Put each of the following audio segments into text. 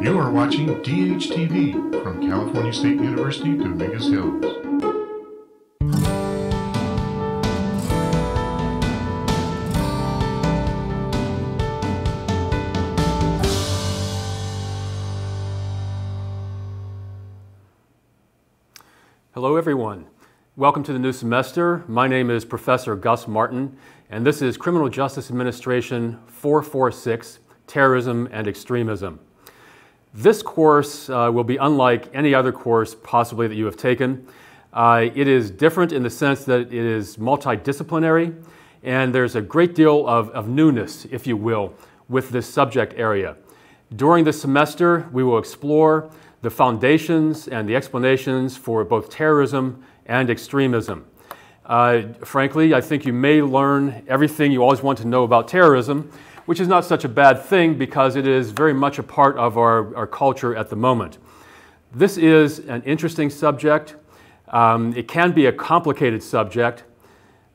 You are watching DHTV from California State University, Dominguez Hills. Hello, everyone. Welcome to the new semester. My name is Professor Gus Martin, and this is Criminal Justice Administration 446 Terrorism and Extremism. This course uh, will be unlike any other course possibly that you have taken. Uh, it is different in the sense that it is multidisciplinary, and there's a great deal of, of newness, if you will, with this subject area. During the semester, we will explore the foundations and the explanations for both terrorism and extremism. Uh, frankly, I think you may learn everything you always want to know about terrorism, which is not such a bad thing because it is very much a part of our, our culture at the moment. This is an interesting subject. Um, it can be a complicated subject.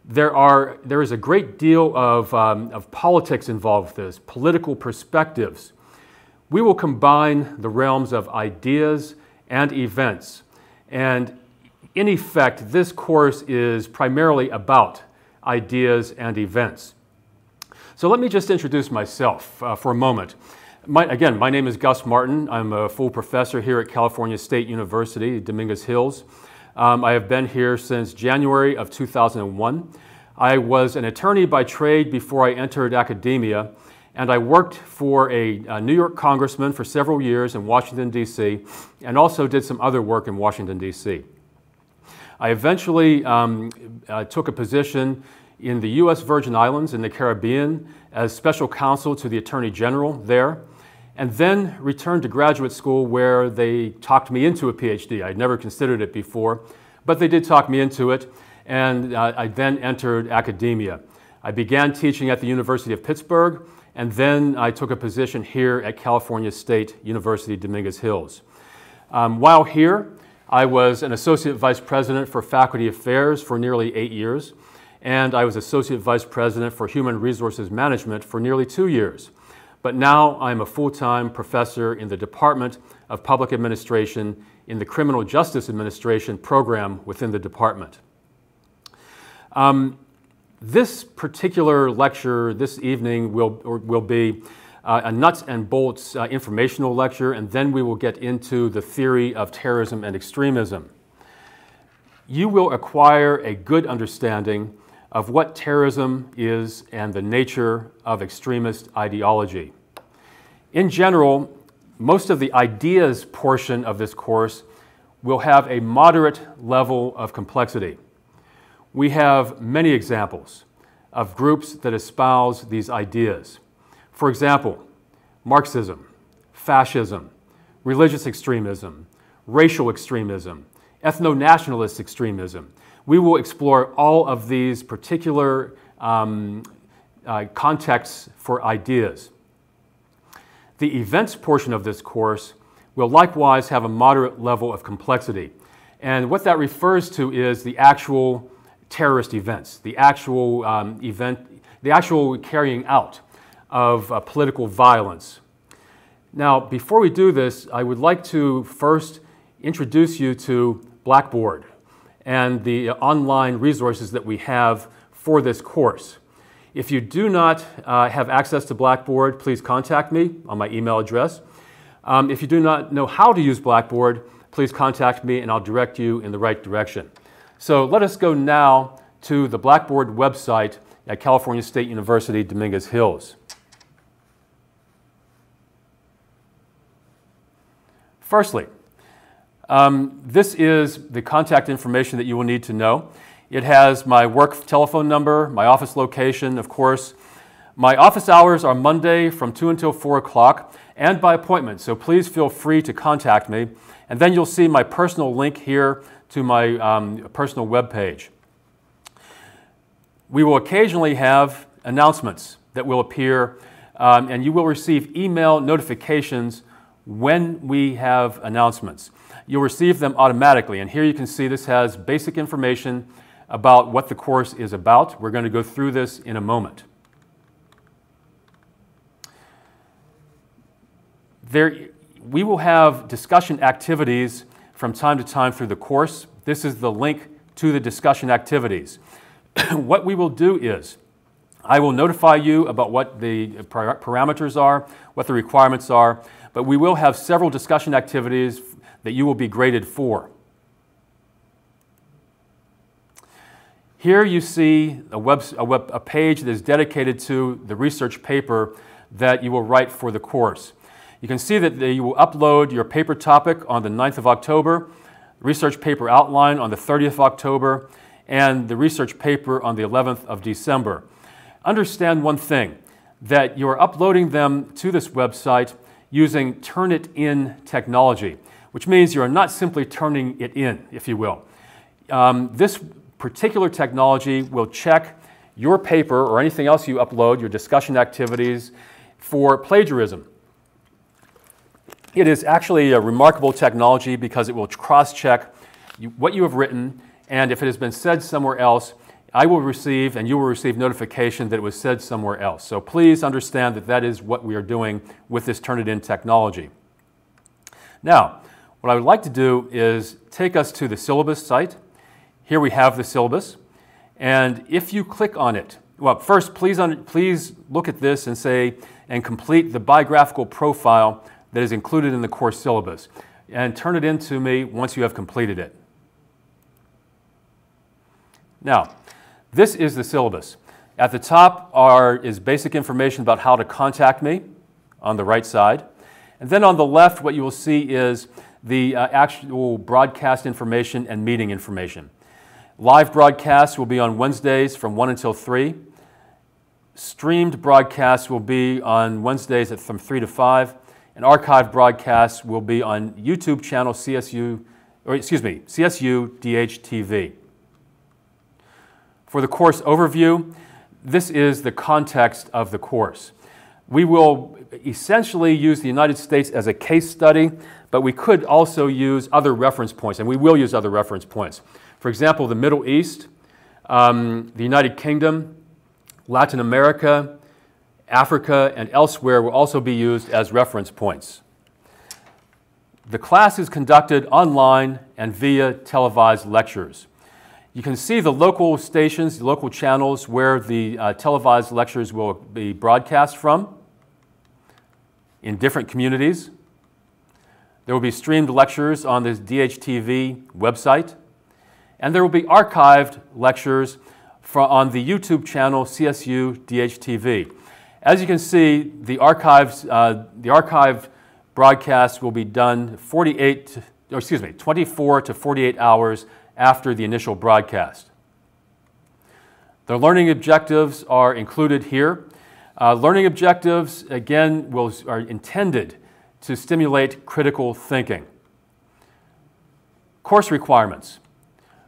There, are, there is a great deal of, um, of politics involved with this, political perspectives. We will combine the realms of ideas and events. And in effect, this course is primarily about ideas and events. So let me just introduce myself uh, for a moment. My, again, my name is Gus Martin. I'm a full professor here at California State University, Dominguez Hills. Um, I have been here since January of 2001. I was an attorney by trade before I entered academia, and I worked for a, a New York congressman for several years in Washington, D.C., and also did some other work in Washington, D.C. I eventually um, uh, took a position in the U.S. Virgin Islands in the Caribbean as special counsel to the Attorney General there, and then returned to graduate school where they talked me into a PhD. I'd never considered it before, but they did talk me into it, and uh, I then entered academia. I began teaching at the University of Pittsburgh, and then I took a position here at California State University, Dominguez Hills. Um, while here, I was an associate vice president for faculty affairs for nearly eight years and I was Associate Vice President for Human Resources Management for nearly two years. But now I'm a full-time professor in the Department of Public Administration in the Criminal Justice Administration program within the department. Um, this particular lecture this evening will, will be uh, a nuts and bolts uh, informational lecture, and then we will get into the theory of terrorism and extremism. You will acquire a good understanding of what terrorism is and the nature of extremist ideology. In general, most of the ideas portion of this course will have a moderate level of complexity. We have many examples of groups that espouse these ideas. For example, Marxism, fascism, religious extremism, racial extremism, ethno nationalist extremism, we will explore all of these particular um, uh, contexts for ideas. The events portion of this course will likewise have a moderate level of complexity. And what that refers to is the actual terrorist events, the actual um, event, the actual carrying out of uh, political violence. Now, before we do this, I would like to first introduce you to Blackboard and the online resources that we have for this course. If you do not uh, have access to Blackboard, please contact me on my email address. Um, if you do not know how to use Blackboard, please contact me and I'll direct you in the right direction. So let us go now to the Blackboard website at California State University, Dominguez Hills. Firstly, um, this is the contact information that you will need to know. It has my work telephone number, my office location, of course. My office hours are Monday from 2 until 4 o'clock and by appointment, so please feel free to contact me. And then you'll see my personal link here to my um, personal web page. We will occasionally have announcements that will appear, um, and you will receive email notifications when we have announcements you'll receive them automatically. And here you can see this has basic information about what the course is about. We're going to go through this in a moment. There, we will have discussion activities from time to time through the course. This is the link to the discussion activities. what we will do is I will notify you about what the parameters are, what the requirements are, but we will have several discussion activities that you will be graded for. Here you see a, web, a, web, a page that is dedicated to the research paper that you will write for the course. You can see that you will upload your paper topic on the 9th of October, research paper outline on the 30th of October, and the research paper on the 11th of December. Understand one thing, that you're uploading them to this website using Turnitin technology, which means you're not simply turning it in, if you will. Um, this particular technology will check your paper or anything else you upload, your discussion activities, for plagiarism. It is actually a remarkable technology because it will cross-check what you have written, and if it has been said somewhere else, I will receive and you will receive notification that it was said somewhere else. So please understand that that is what we are doing with this Turnitin technology. Now, what I would like to do is take us to the syllabus site. Here we have the syllabus. And if you click on it, well, first, please, please look at this and say, and complete the biographical profile that is included in the course syllabus. And turn it in to me once you have completed it. Now, this is the syllabus. At the top are, is basic information about how to contact me on the right side. And then on the left, what you will see is the uh, actual broadcast information and meeting information. Live broadcasts will be on Wednesdays from 1 until 3. Streamed broadcasts will be on Wednesdays at, from 3 to 5 and archived broadcasts will be on YouTube channel CSU, or excuse me, CSU DHTV. For the course overview, this is the context of the course. We will essentially use the United States as a case study, but we could also use other reference points, and we will use other reference points. For example, the Middle East, um, the United Kingdom, Latin America, Africa, and elsewhere will also be used as reference points. The class is conducted online and via televised lectures. You can see the local stations, the local channels where the uh, televised lectures will be broadcast from in different communities. There will be streamed lectures on the DHTV website, and there will be archived lectures on the YouTube channel CSU DHTV. As you can see, the archives, uh, the archive broadcast will be done 48, or excuse me, 24 to 48 hours after the initial broadcast. The learning objectives are included here. Uh, learning objectives, again, will, are intended to stimulate critical thinking. Course requirements.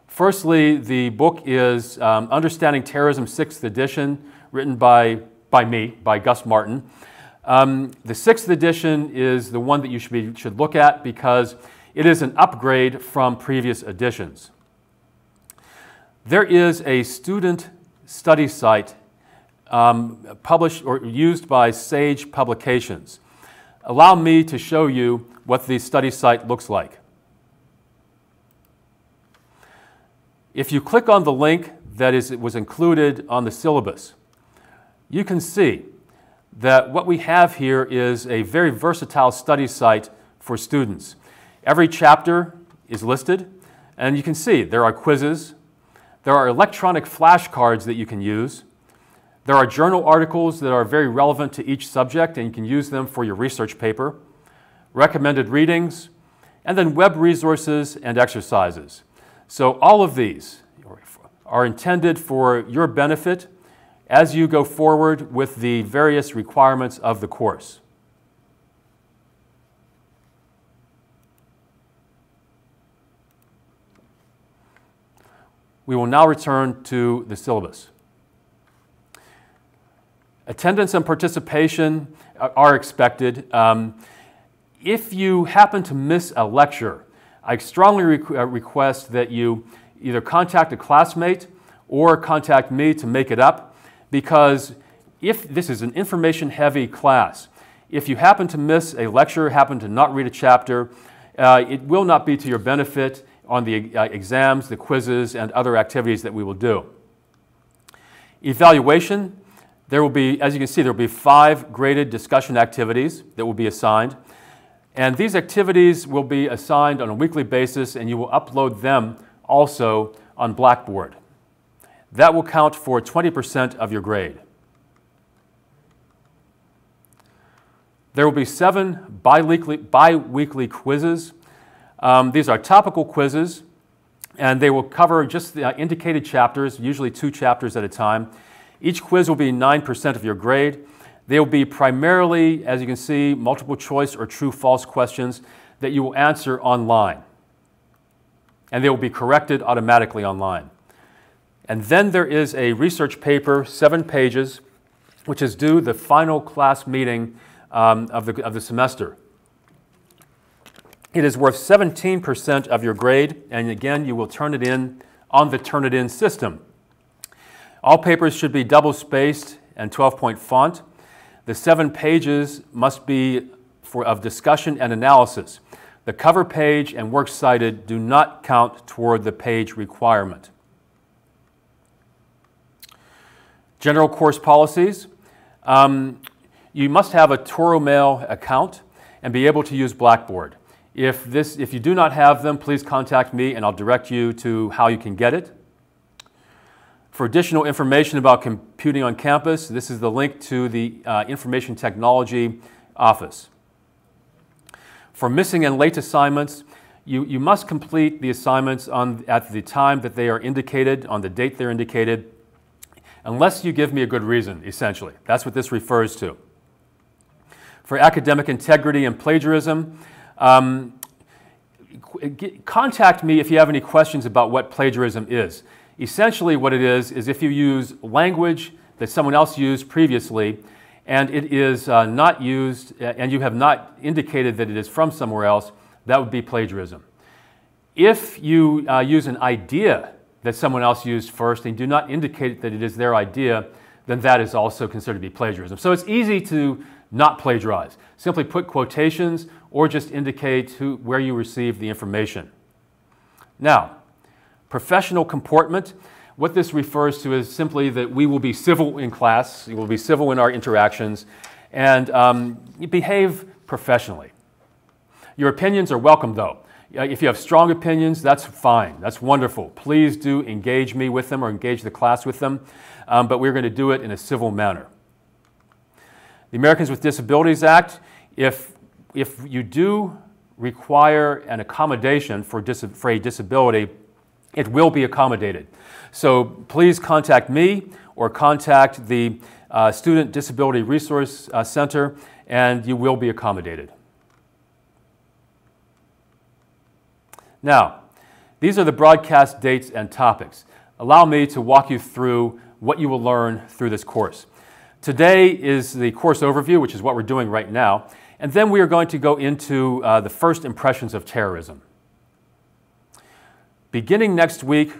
Firstly, the book is um, Understanding Terrorism, 6th edition, written by by me, by Gus Martin. Um, the sixth edition is the one that you should, be, should look at because it is an upgrade from previous editions. There is a student study site um, published or used by Sage Publications. Allow me to show you what the study site looks like. If you click on the link that is, was included on the syllabus, you can see that what we have here is a very versatile study site for students. Every chapter is listed, and you can see there are quizzes, there are electronic flashcards that you can use, there are journal articles that are very relevant to each subject, and you can use them for your research paper, recommended readings, and then web resources and exercises. So all of these are intended for your benefit as you go forward with the various requirements of the course. We will now return to the syllabus. Attendance and participation are expected. Um, if you happen to miss a lecture, I strongly requ uh, request that you either contact a classmate or contact me to make it up because if this is an information heavy class, If you happen to miss a lecture, happen to not read a chapter, uh, it will not be to your benefit on the uh, exams, the quizzes, and other activities that we will do. Evaluation, there will be, as you can see, there will be five graded discussion activities that will be assigned. And these activities will be assigned on a weekly basis, and you will upload them also on Blackboard. That will count for 20% of your grade. There will be seven bi-weekly, quizzes. Um, these are topical quizzes, and they will cover just the indicated chapters, usually two chapters at a time. Each quiz will be 9% of your grade. They will be primarily, as you can see, multiple choice or true false questions that you will answer online. And they will be corrected automatically online. And then there is a research paper, seven pages, which is due the final class meeting um, of, the, of the semester. It is worth 17% of your grade, and again, you will turn it in on the Turnitin system. All papers should be double spaced and 12 point font. The seven pages must be for, of discussion and analysis. The cover page and works cited do not count toward the page requirement. General course policies. Um, you must have a Toro Mail account and be able to use Blackboard. If, this, if you do not have them, please contact me and I'll direct you to how you can get it. For additional information about computing on campus, this is the link to the uh, Information Technology Office. For missing and late assignments, you, you must complete the assignments on, at the time that they are indicated, on the date they're indicated, unless you give me a good reason, essentially. That's what this refers to. For academic integrity and plagiarism, um, contact me if you have any questions about what plagiarism is. Essentially, what it is, is if you use language that someone else used previously, and it is uh, not used, and you have not indicated that it is from somewhere else, that would be plagiarism. If you uh, use an idea that someone else used first and do not indicate that it is their idea, then that is also considered to be plagiarism. So it's easy to not plagiarize. Simply put quotations or just indicate who, where you received the information. Now, professional comportment. What this refers to is simply that we will be civil in class, we will be civil in our interactions, and um, behave professionally. Your opinions are welcome, though. If you have strong opinions, that's fine. That's wonderful. Please do engage me with them or engage the class with them, um, but we're going to do it in a civil manner. The Americans with Disabilities Act, if, if you do require an accommodation for, dis- for a disability, it will be accommodated. So please contact me or contact the uh, Student Disability Resource uh, Center, and you will be accommodated. Now, these are the broadcast dates and topics. Allow me to walk you through what you will learn through this course. Today is the course overview, which is what we're doing right now, and then we are going to go into uh, the first impressions of terrorism. Beginning next week,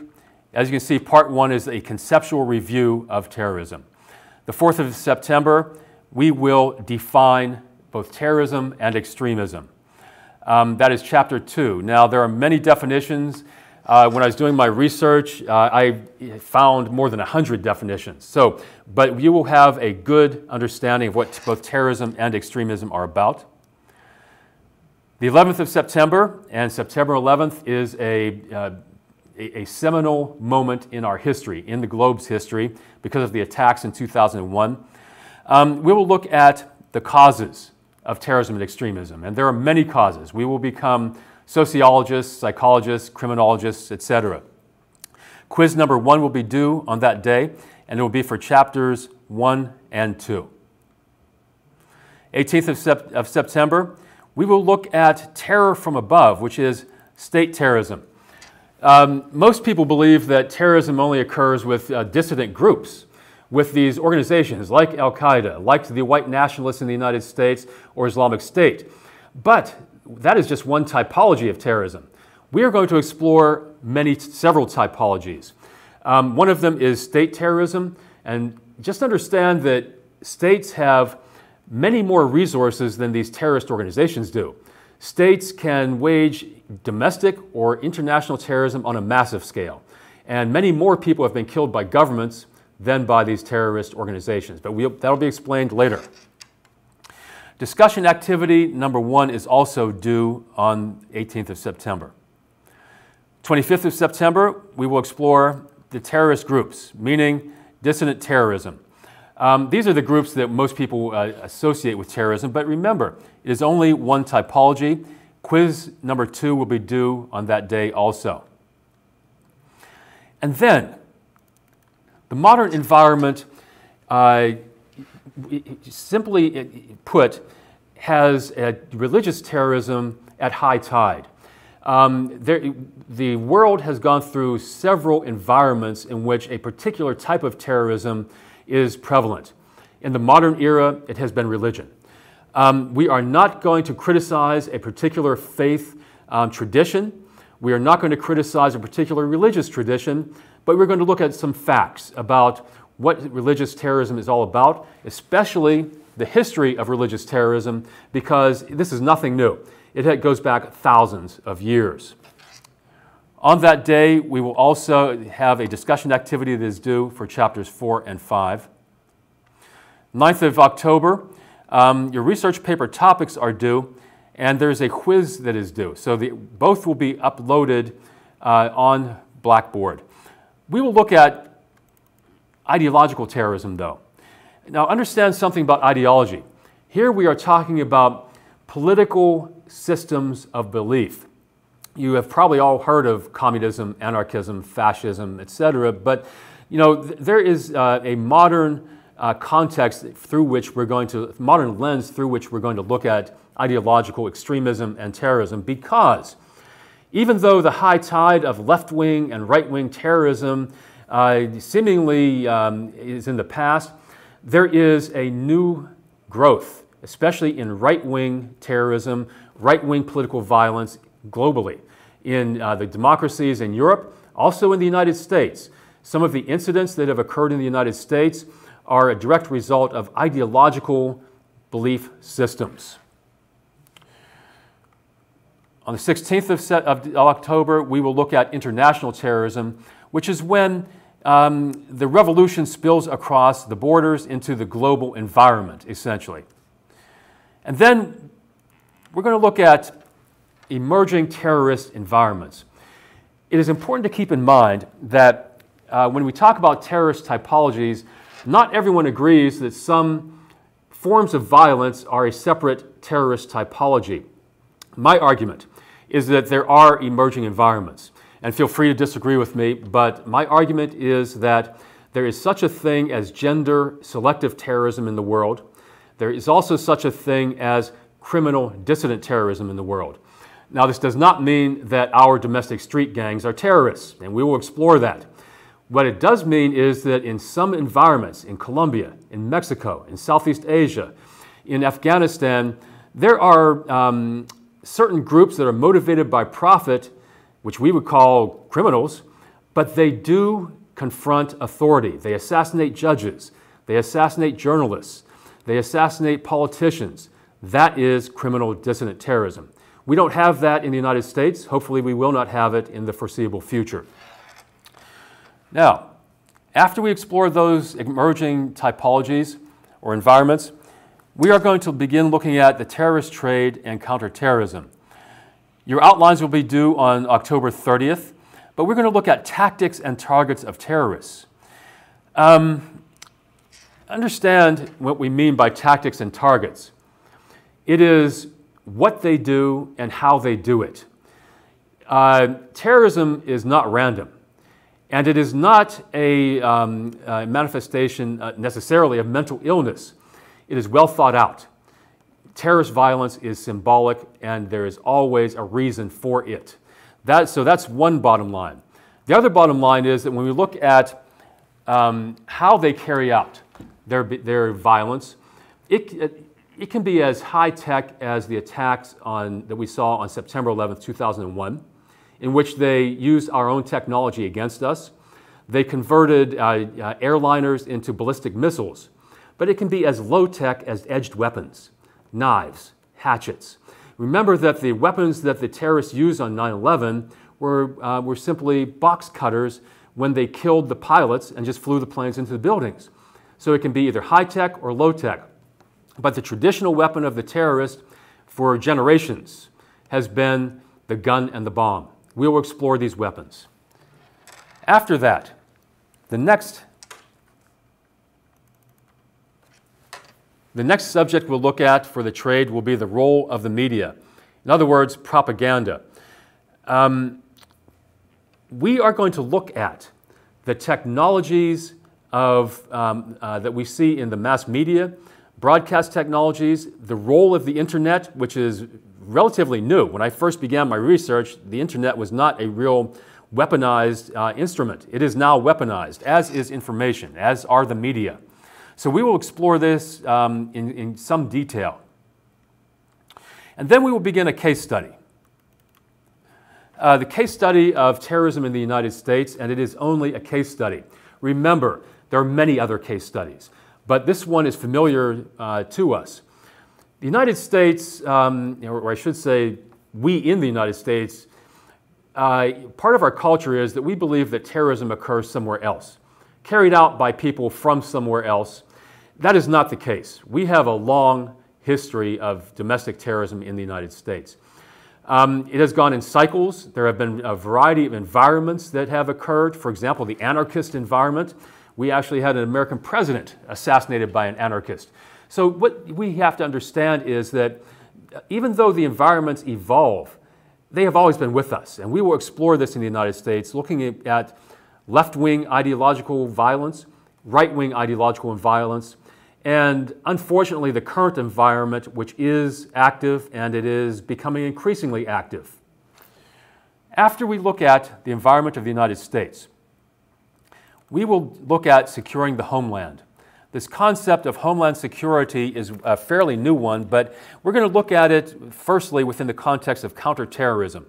as you can see, part one is a conceptual review of terrorism. The 4th of September, we will define both terrorism and extremism. Um, that is chapter two. Now, there are many definitions. Uh, when I was doing my research, uh, I found more than 100 definitions. So, but you will have a good understanding of what both terrorism and extremism are about. The 11th of September and September 11th is a, uh, a, a, seminal moment in our history, in the globe's history, because of the attacks in 2001. Um, we will look at the causes of terrorism and extremism. And there are many causes. We will become sociologists, psychologists, criminologists, etc. Quiz number one will be due on that day, and it will be for chapters one and two. 18th of, sep- of September, we will look at terror from above, which is state terrorism. Um, most people believe that terrorism only occurs with uh, dissident groups with these organizations like Al Qaeda, like the white nationalists in the United States or Islamic State. But that is just one typology of terrorism. We are going to explore many, several typologies. Um, one of them is state terrorism, and just understand that states have many more resources than these terrorist organizations do. States can wage domestic or international terrorism on a massive scale. And many more people have been killed by governments than by these terrorist organizations. But we'll, that'll be explained later. Discussion activity number one is also due on 18th of September. 25th of September, we will explore the terrorist groups, meaning dissident terrorism. Um, these are the groups that most people uh, associate with terrorism, but remember, it is only one typology. Quiz number two will be due on that day also. And then, the modern environment, uh, simply put, has religious terrorism at high tide. Um, there, the world has gone through several environments in which a particular type of terrorism is prevalent. In the modern era, it has been religion. Um, we are not going to criticize a particular faith um, tradition. We are not going to criticize a particular religious tradition, but we're going to look at some facts about what religious terrorism is all about, especially the history of religious terrorism, because this is nothing new. It goes back thousands of years. On that day, we will also have a discussion activity that is due for chapters 4 and 5. 9th of October, um, your research paper topics are due, and there's a quiz that is due. So the, both will be uploaded uh, on Blackboard. We will look at ideological terrorism, though. Now, understand something about ideology. Here we are talking about political systems of belief you have probably all heard of communism, anarchism, fascism, etc. But you know, th there is uh, a modern uh, context through which we're going to, modern lens through which we're going to look at ideological extremism and terrorism because even though the high tide of left wing and right wing terrorism uh, seemingly um, is in the past, there is a new growth, especially in right wing terrorism, right wing political violence globally in uh, the democracies in Europe, also in the United States. Some of the incidents that have occurred in the United States are a direct result of ideological belief systems. On the 16th of, of October, we will look at international terrorism, which is when um, the revolution spills across the borders into the global environment, essentially. And then we're going to look at emerging terrorist environments. It is important to keep in mind that uh, when we talk about terrorist typologies, not everyone agrees that some forms of violence are a separate terrorist typology. My argument is that there are emerging environments. And feel free to disagree with me, but my argument is that there is such a thing as gender selective terrorism in the world. There is also such a thing as criminal dissident terrorism in the world. Now, this does not mean that our domestic street gangs are terrorists, and we will explore that. What it does mean is that in some environments, in Colombia, in Mexico, in Southeast Asia, in Afghanistan, there are um, certain groups that are motivated by profit, which we would call criminals, but they do confront authority. They assassinate judges, they assassinate journalists, they assassinate politicians. That is criminal dissident terrorism. We don't have that in the United States. Hopefully, we will not have it in the foreseeable future. Now, after we explore those emerging typologies or environments, we are going to begin looking at the terrorist trade and counterterrorism. Your outlines will be due on October 30th, but we're going to look at tactics and targets of terrorists. Um, understand what we mean by tactics and targets. It is what they do and how they do it. Uh, terrorism is not random, and it is not a, um, a manifestation uh, necessarily of mental illness. It is well thought out. Terrorist violence is symbolic, and there is always a reason for it. That, so that's one bottom line. The other bottom line is that when we look at um, how they carry out their, their violence, it, it it can be as high tech as the attacks on, that we saw on September 11, 2001, in which they used our own technology against us. They converted uh, uh, airliners into ballistic missiles. but it can be as low tech as edged weapons, knives, hatchets. Remember that the weapons that the terrorists used on 9 11 were, uh, were simply box cutters when they killed the pilots and just flew the planes into the buildings. So it can be either high tech or low tech. But the traditional weapon of the terrorist for generations has been the gun and the bomb. We will explore these weapons. After that, the next The next subject we'll look at for the trade will be the role of the media. In other words, propaganda. Um, we are going to look at the technologies of, um, uh, that we see in the mass media, broadcast technologies, the role of the internet, which is relatively new. When I first began my research, the internet was not a real weaponized uh, instrument. It is now weaponized, as is information, as are the media. So we will explore this um, in, in some detail. And then we will begin a case study. Uh, the case study of terrorism in the United States, and it is only a case study. Remember, there are many other case studies, but this one is familiar uh, to us. The United States, um, or I should say, we in the United States, uh, part of our culture is that we believe that terrorism occurs somewhere else, carried out by people from somewhere else, that is not the case. We have a long history of domestic terrorism in the United States. Um, it has gone in cycles. There have been a variety of environments that have occurred. For example, the anarchist environment. We actually had an American president assassinated by an anarchist. So, what we have to understand is that uh, even though the environments evolve, they have always been with us. And we will explore this in the United States, looking at left wing ideological violence, right wing ideological violence, and unfortunately, the current environment, which is active and it is becoming increasingly active. After we look at the environment of the United States, we will look at securing the homeland. This concept of homeland security is a fairly new one, but we're going to look at it firstly within the context of counterterrorism.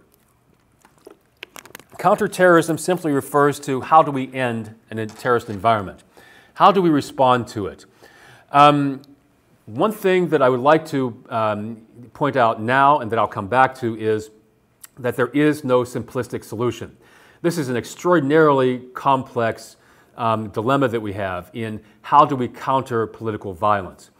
Counterterrorism simply refers to how do we end a terrorist environment? How do we respond to it? Um, one thing that I would like to um, point out now and that I'll come back to is that there is no simplistic solution. This is an extraordinarily complex um, dilemma that we have in how do we counter political violence.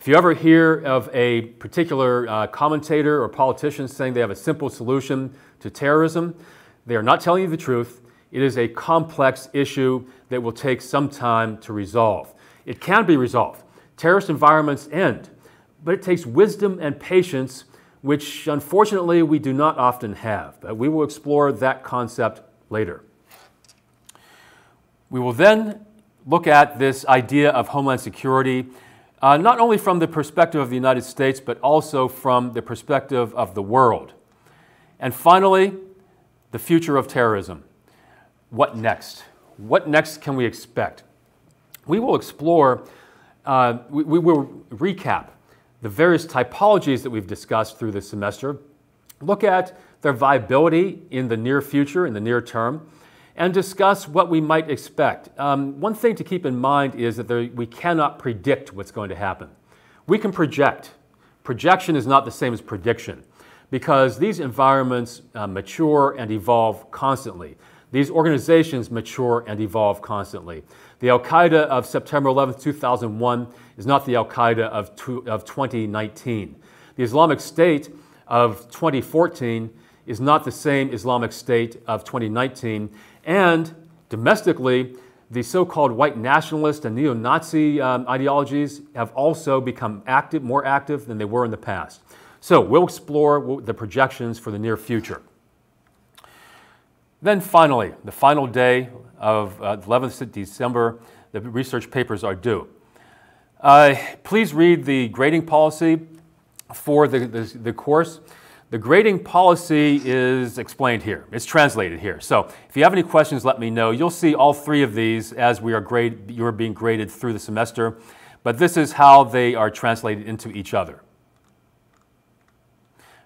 If you ever hear of a particular uh, commentator or politician saying they have a simple solution to terrorism, they are not telling you the truth. It is a complex issue that will take some time to resolve. It can be resolved. Terrorist environments end, but it takes wisdom and patience, which unfortunately we do not often have. But we will explore that concept later. We will then look at this idea of homeland security, uh, not only from the perspective of the United States, but also from the perspective of the world. And finally, the future of terrorism. What next? What next can we expect? We will explore uh, we, we, will recap the various typologies that we've discussed through this semester, look at their viability in the near future, in the near term, and discuss what we might expect. Um, one thing to keep in mind is that there, we cannot predict what's going to happen. We can project. Projection is not the same as prediction because these environments uh, mature and evolve constantly. These organizations mature and evolve constantly. The Al Qaeda of September 11, 2001 is not the Al Qaeda of, of 2019. The Islamic State of 2014 is not the same Islamic State of 2019. And domestically, the so called white nationalist and neo Nazi um, ideologies have also become active, more active than they were in the past. So we'll explore the projections for the near future. Then finally, the final day of uh, 11th December, the research papers are due. Uh, please read the grading policy for the, the, the, course. The grading policy is explained here. It's translated here. So if you have any questions, let me know. You'll see all three of these as we are grade, you're being graded through the semester. But this is how they are translated into each other.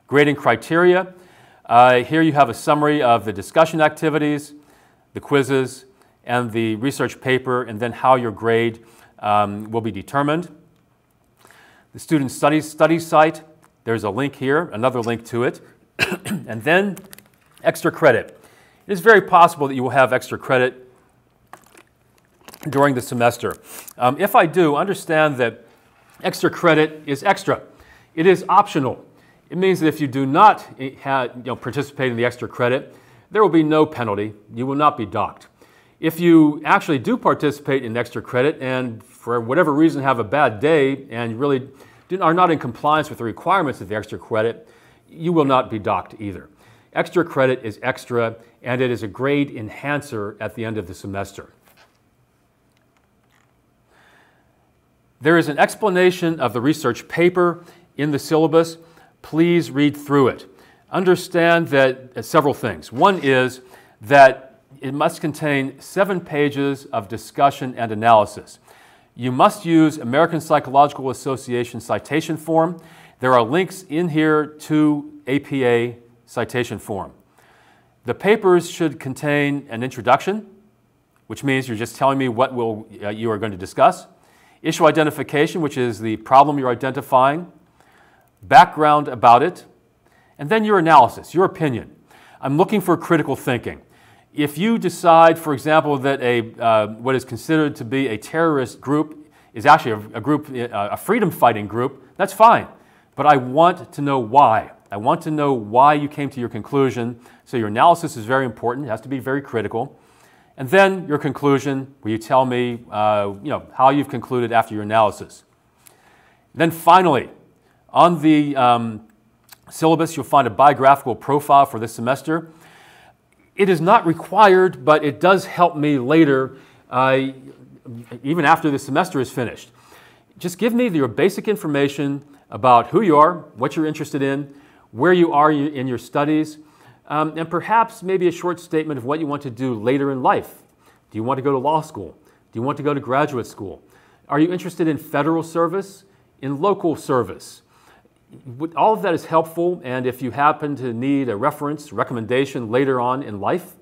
Grading criteria. Uh, here you have a summary of the discussion activities, the quizzes, and the research paper, and then how your grade um, will be determined. The student studies study site, there's a link here, another link to it. and then extra credit. It is very possible that you will have extra credit during the semester. Um, if I do, understand that extra credit is extra. It is optional. It means that if you do not have, you know, participate in the extra credit, there will be no penalty. You will not be docked. If you actually do participate in extra credit and for whatever reason have a bad day and really are not in compliance with the requirements of the extra credit, you will not be docked either. Extra credit is extra and it is a grade enhancer at the end of the semester. There is an explanation of the research paper in the syllabus. Please read through it. Understand that uh, several things. One is that it must contain seven pages of discussion and analysis. You must use American Psychological Association citation form. There are links in here to APA citation form. The papers should contain an introduction, which means you're just telling me what will, uh, you are going to discuss issue identification, which is the problem you're identifying, background about it, and then your analysis, your opinion. I'm looking for critical thinking. If you decide, for example, that a, uh, what is considered to be a terrorist group is actually a, a group, uh, a freedom fighting group, that's fine. But I want to know why. I want to know why you came to your conclusion. So your analysis is very important. It has to be very critical. And then your conclusion, where you tell me uh, you know, how you've concluded after your analysis. Then finally, on the um, syllabus, you'll find a biographical profile for this semester. It is not required, but it does help me later, uh, even after the semester is finished. Just give me your basic information about who you are, what you're interested in, where you are in your studies, um, and perhaps maybe a short statement of what you want to do later in life. Do you want to go to law school? Do you want to go to graduate school? Are you interested in federal service, in local service? All of that is helpful, and if you happen to need a reference, recommendation later on in life,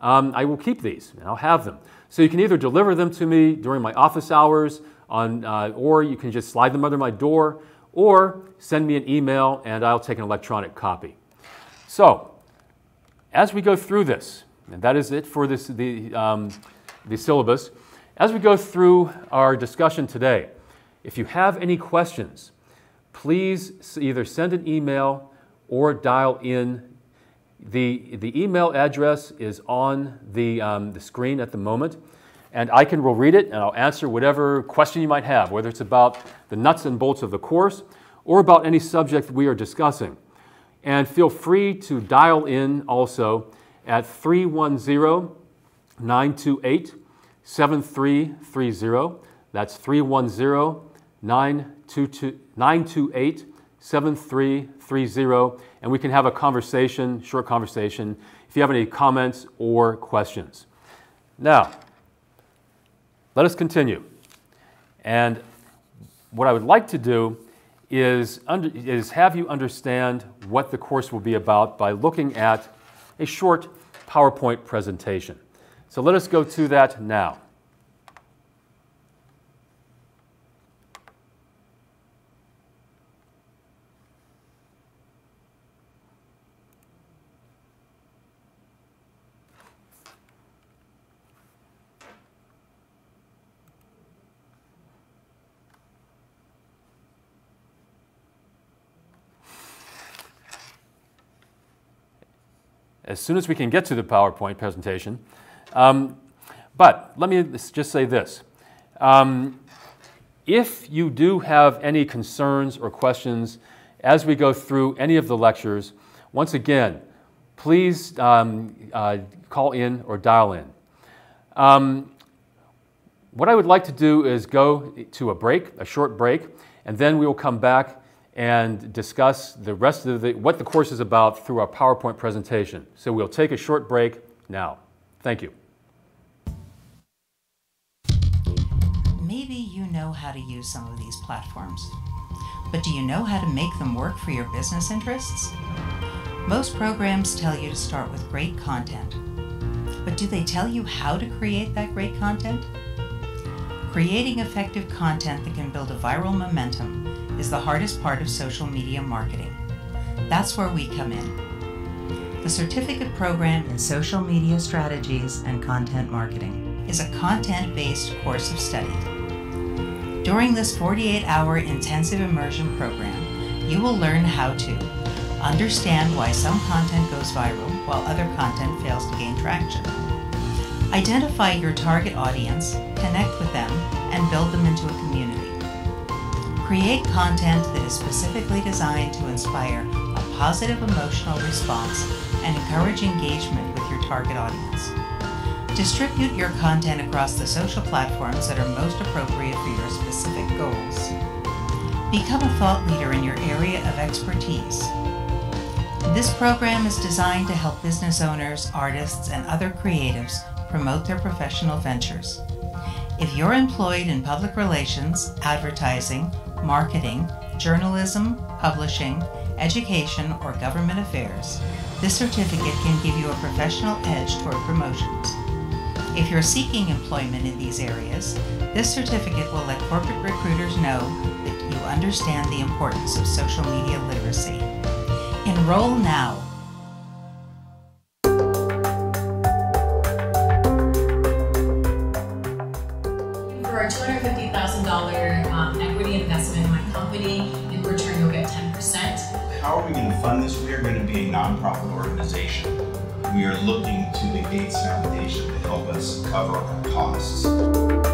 um, I will keep these and I'll have them. So you can either deliver them to me during my office hours, on, uh, or you can just slide them under my door, or send me an email and I'll take an electronic copy. So, as we go through this, and that is it for this, the, um, the syllabus, as we go through our discussion today, if you have any questions, please either send an email or dial in. The, the email address is on the, um, the screen at the moment, and I can will read it and I'll answer whatever question you might have, whether it's about the nuts and bolts of the course or about any subject we are discussing. And feel free to dial in also at 310 928 7330. That's 310 928 7330. And we can have a conversation, short conversation, if you have any comments or questions. Now, let us continue. And what I would like to do is, under, is have you understand what the course will be about by looking at a short PowerPoint presentation. So let us go to that now. As soon as we can get to the PowerPoint presentation. Um, but let me just say this. Um, if you do have any concerns or questions as we go through any of the lectures, once again, please um, uh, call in or dial in. Um, what I would like to do is go to a break, a short break, and then we will come back and discuss the rest of the, what the course is about through our PowerPoint presentation. So we'll take a short break now. Thank you. Maybe you know how to use some of these platforms, but do you know how to make them work for your business interests? Most programs tell you to start with great content, but do they tell you how to create that great content? Creating effective content that can build a viral momentum is the hardest part of social media marketing. That's where we come in. The certificate program in social media strategies and content marketing is a content based course of study. During this 48 hour intensive immersion program, you will learn how to understand why some content goes viral while other content fails to gain traction Identify your target audience, connect with them, and build them into a community. Create content that is specifically designed to inspire a positive emotional response and encourage engagement with your target audience. Distribute your content across the social platforms that are most appropriate for your specific goals. Become a thought leader in your area of expertise. This program is designed to help business owners, artists, and other creatives promote their professional ventures. If you're employed in public relations, advertising, marketing, journalism, publishing, education, or government affairs, this certificate can give you a professional edge toward promotions. If you're seeking employment in these areas, this certificate will let corporate recruiters know that you understand the importance of social media literacy. Enroll now are we going to fund this? We are going to be a nonprofit organization. We are looking to the Gates Foundation to help us cover our costs.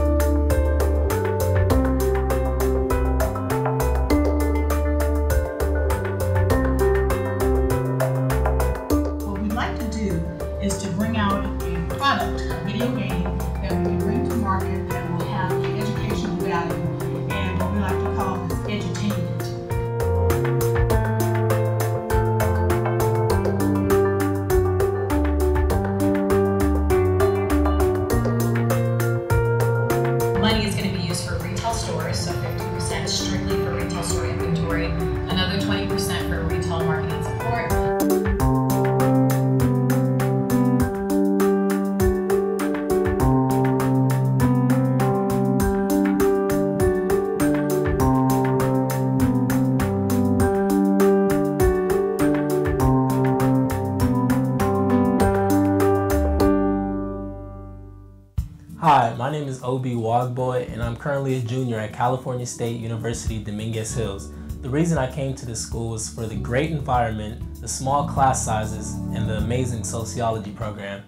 Obi Wagboy, and I'm currently a junior at California State University Dominguez Hills. The reason I came to this school was for the great environment, the small class sizes, and the amazing sociology program.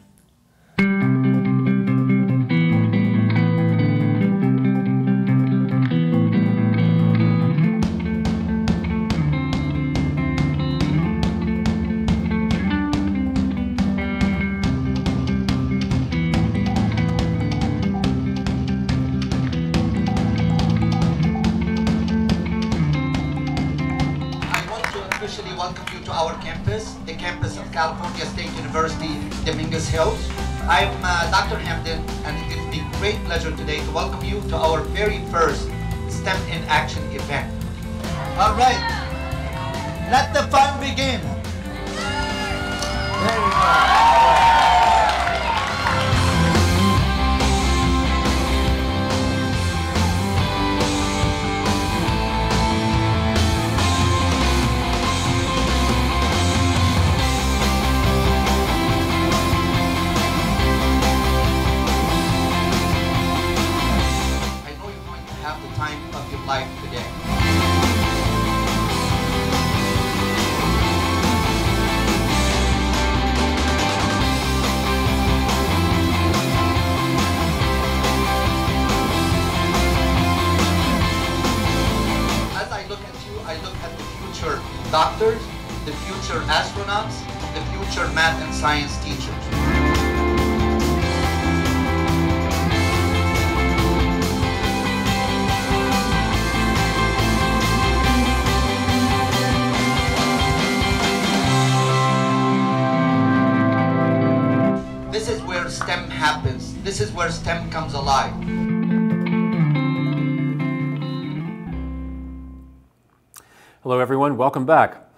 Welcome back.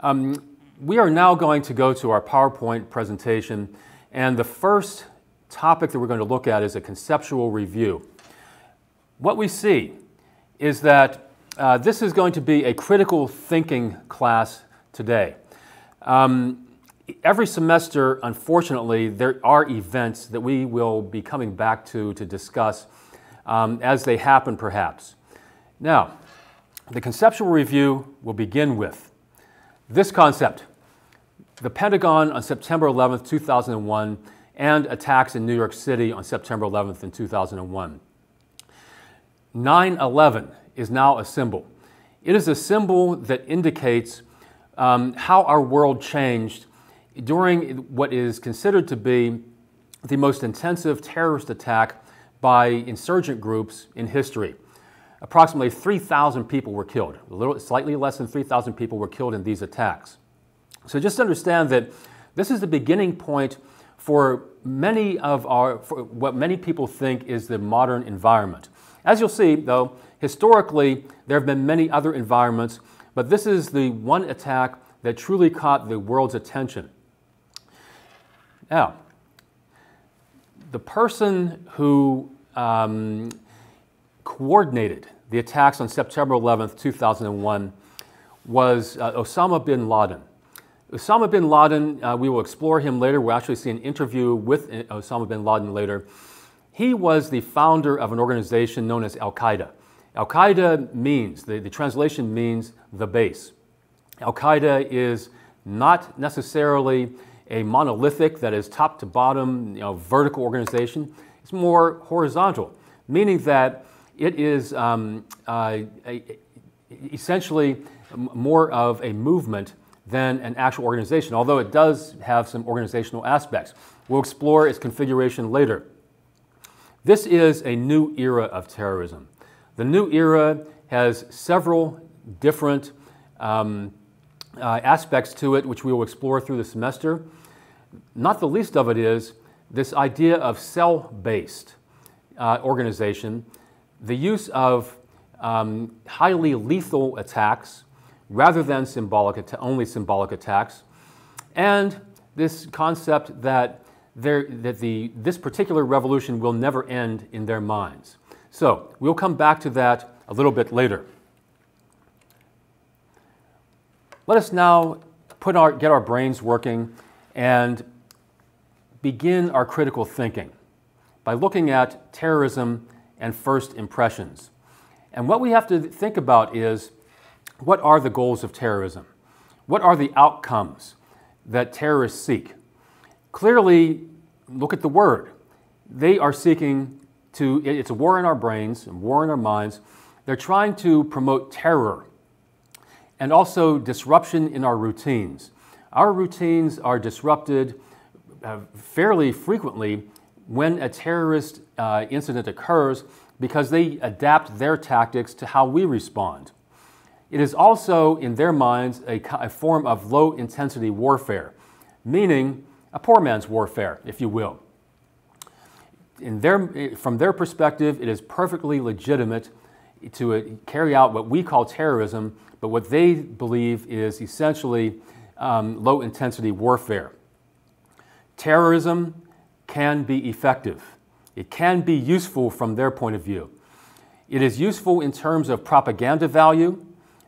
Um, we are now going to go to our PowerPoint presentation, and the first topic that we're going to look at is a conceptual review. what we see is that uh, this is going to be a critical thinking class today. Um, every semester, unfortunately, there are events that we will be coming back to to discuss um, as they happen, perhaps. Now, the conceptual review will begin with this concept the Pentagon on September 11th, 2001, and attacks in New York City on September 11th in 2001. 9 11 is now a symbol. It is a symbol that indicates um, how our world changed during what is considered to be the most intensive terrorist attack by insurgent groups in history. Approximately 3,000 people were killed. A little, slightly less than 3,000 people were killed in these attacks. So just understand that this is the beginning point for many of our, what many people think is the modern environment. As you'll see, though, historically, there have been many other environments, but this is the one attack that truly caught the world's attention. Now, the person who um, coordinated the attacks on September 11th, 2001, was uh, Osama bin Laden. Osama bin Laden, uh, we will explore him later. We'll actually see an interview with uh, Osama bin Laden later. He was the founder of an organization known as Al Qaeda. Al Qaeda means, the, the translation means the base. Al Qaeda is not necessarily a monolithic, that is top to bottom, you know, vertical organization. It's more horizontal, meaning that it is um, uh, a, essentially more of a movement than an actual organization, although it does have some organizational aspects. We'll explore its configuration later. This is a new era of terrorism. The new era has several different um, uh, aspects to it, which we will explore through the semester. Not the least of it is this idea of cell based uh, organization, the use of um, highly lethal attacks rather than symbolic, only symbolic attacks, and this concept that, there, that the, this particular revolution will never end in their minds. So we'll come back to that a little bit later. Let us now put our, get our brains working and begin our critical thinking by looking at terrorism and first impressions. And what we have to think about is what are the goals of terrorism? What are the outcomes that terrorists seek? Clearly, look at the word. They are seeking to, it's a war in our brains, a war in our minds. They're trying to promote terror and also disruption in our routines. Our routines are disrupted uh, fairly frequently when a terrorist uh, incident occurs because they adapt their tactics to how we respond. It is also, in their minds, a, a form of low intensity warfare, meaning a poor man's warfare, if you will. In their, from their perspective, it is perfectly legitimate to uh, carry out what we call terrorism, but what they believe is essentially um, low intensity warfare. Terrorism can be effective. It can be useful from their point of view. It is useful in terms of propaganda value,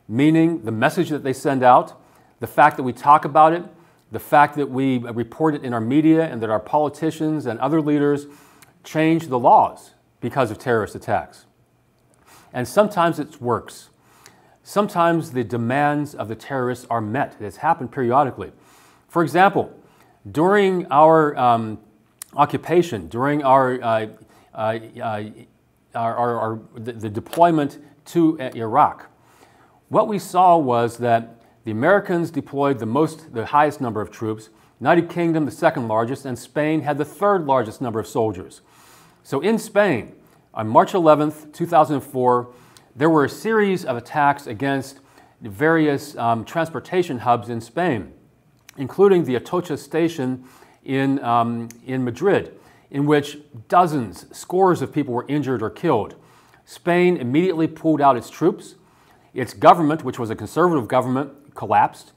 meaning the message that they send out, the fact that we talk about it, the fact that we report it in our media, and that our politicians and other leaders change the laws because of terrorist attacks. And sometimes it works. Sometimes the demands of the terrorists are met. It has happened periodically. For example, during our um, occupation, during our, uh, uh, uh, our, our, our the, the deployment to Iraq, what we saw was that the Americans deployed the most, the highest number of troops, United Kingdom the second largest, and Spain had the third largest number of soldiers. So in Spain, on March 11th, 2004, there were a series of attacks against various um, transportation hubs in Spain, including the Atocha station in, um, in Madrid, in which dozens, scores of people were injured or killed. Spain immediately pulled out its troops. Its government, which was a conservative government, collapsed,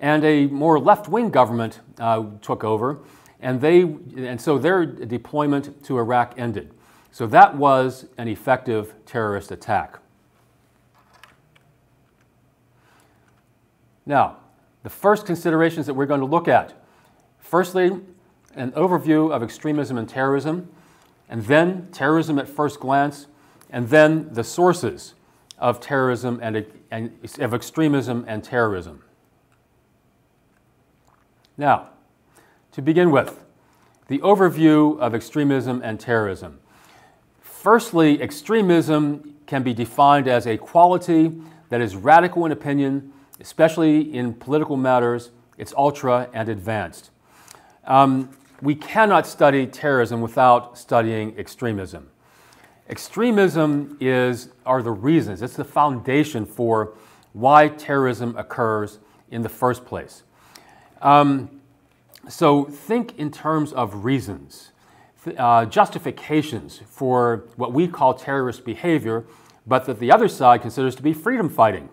and a more left-wing government uh, took over, and, they, and so their deployment to Iraq ended. So that was an effective terrorist attack. Now, the first considerations that we're going to look at. Firstly, an overview of extremism and terrorism, and then terrorism at first glance, and then the sources of terrorism and, and of extremism and terrorism. Now, to begin with, the overview of extremism and terrorism. Firstly, extremism can be defined as a quality that is radical in opinion, especially in political matters. It's ultra and advanced. Um, we cannot study terrorism without studying extremism. Extremism is, are the reasons, it's the foundation for why terrorism occurs in the first place. Um, so think in terms of reasons, uh, justifications for what we call terrorist behavior, but that the other side considers to be freedom fighting.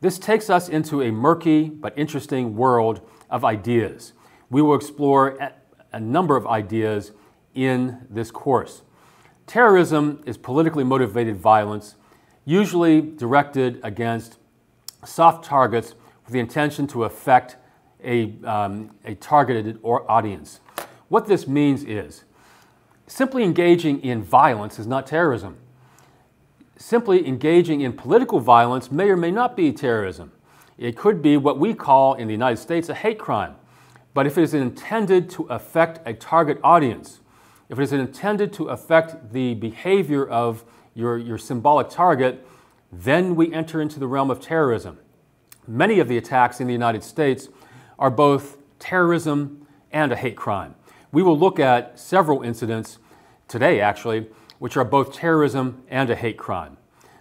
This takes us into a murky but interesting world of ideas. We will explore a number of ideas in this course. Terrorism is politically motivated violence, usually directed against soft targets with the intention to affect a, um, a targeted or audience. What this means is simply engaging in violence is not terrorism. Simply engaging in political violence may or may not be terrorism. It could be what we call in the United States a hate crime. But if it is intended to affect a target audience, if it is intended to affect the behavior of your, your symbolic target, then we enter into the realm of terrorism. Many of the attacks in the United States are both terrorism and a hate crime. We will look at several incidents today, actually, which are both terrorism and a hate crime.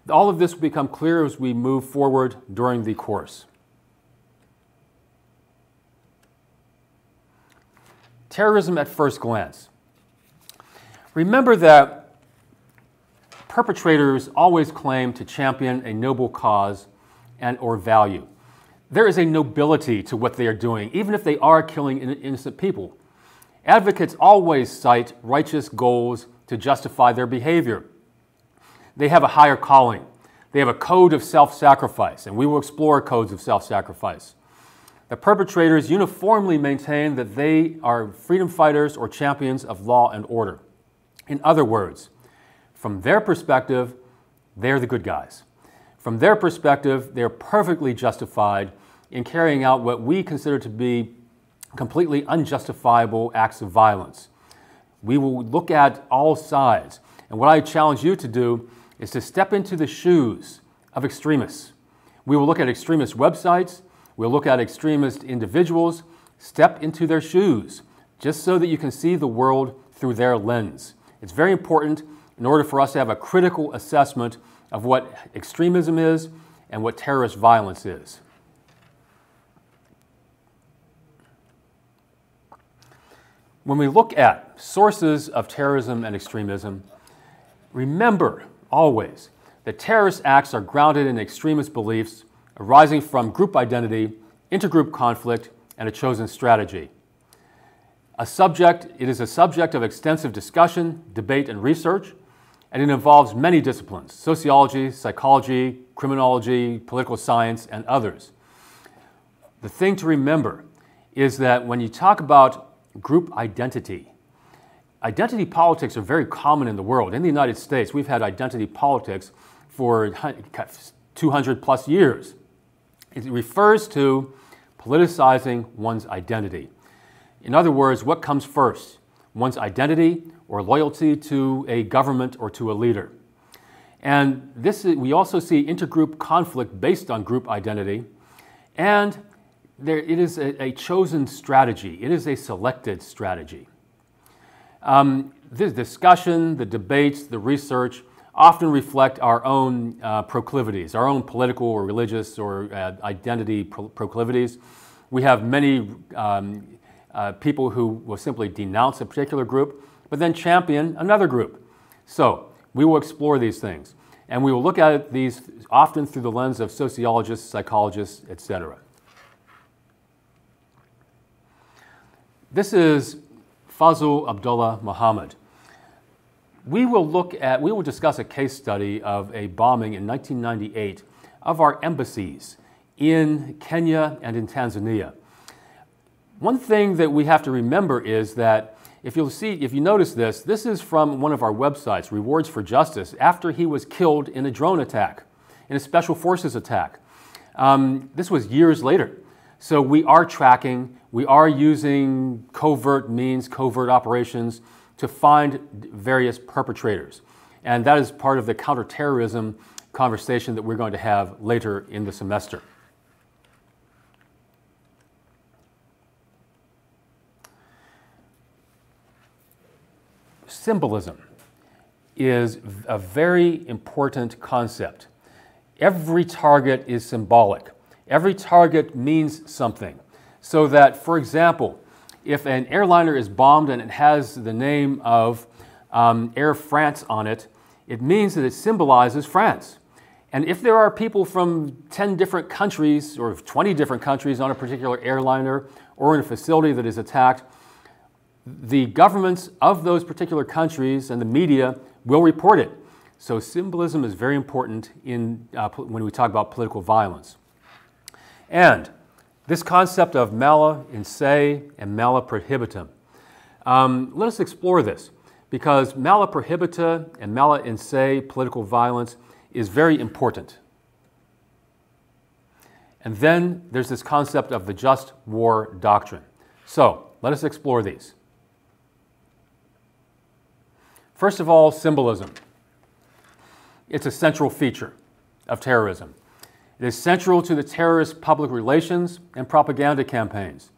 All of this will become clear as we move forward during the course. Terrorism at first glance. Remember that perpetrators always claim to champion a noble cause and or value. There is a nobility to what they are doing, even if they are killing innocent people. Advocates always cite righteous goals to justify their behavior. They have a higher calling. They have a code of self sacrifice, and we will explore codes of self sacrifice. The perpetrators uniformly maintain that they are freedom fighters or champions of law and order. In other words, from their perspective, they're the good guys. From their perspective, they're perfectly justified in carrying out what we consider to be completely unjustifiable acts of violence. We will look at all sides. And what I challenge you to do is to step into the shoes of extremists. We will look at extremist websites, we'll look at extremist individuals, step into their shoes, just so that you can see the world through their lens. It's very important in order for us to have a critical assessment of what extremism is and what terrorist violence is. When we look at sources of terrorism and extremism, remember always that terrorist acts are grounded in extremist beliefs arising from group identity, intergroup conflict, and a chosen strategy. A subject, it is a subject of extensive discussion, debate, and research, and it involves many disciplines sociology, psychology, criminology, political science, and others. The thing to remember is that when you talk about group identity. Identity politics are very common in the world. In the United States, we've had identity politics for 200 plus years. It refers to politicizing one's identity. In other words, what comes first? One's identity or loyalty to a government or to a leader. And this is, we also see intergroup conflict based on group identity and there, it is a, a, chosen strategy. It is a selected strategy. Um, the discussion, the debates, the research often reflect our own uh, proclivities, our own political or religious or uh, identity pro- proclivities. We have many um, uh, people who will simply denounce a particular group, but then champion another group. So we will explore these things, and we will look at these often through the lens of sociologists, psychologists, etc. This is Fazul Abdullah Mohammad. We will look at, we will discuss a case study of a bombing in 1998 of our embassies in Kenya and in Tanzania. One thing that we have to remember is that if you'll see, if you notice this, this is from one of our websites, Rewards for Justice, after he was killed in a drone attack, in a special forces attack. Um, this was years later. So we are tracking, we are using covert means, covert operations to find various perpetrators. And that is part of the counterterrorism conversation that we're going to have later in the semester. Symbolism is a very important concept. Every target is symbolic. Every target means something. So that, for example, if an airliner is bombed and it has the name of um, Air France on it, it means that it symbolizes France. And if there are people from 10 different countries or 20 different countries on a particular airliner or in a facility that is attacked, the governments of those particular countries and the media will report it. So symbolism is very important in, uh, when we talk about political violence. And this concept of mala in se and mala prohibita. Um, let us explore this because mala prohibita and mala in se, political violence, is very important. And then there's this concept of the just war doctrine. So let us explore these. First of all, symbolism. It's a central feature of terrorism. It is central to the terrorist public relations and propaganda campaigns.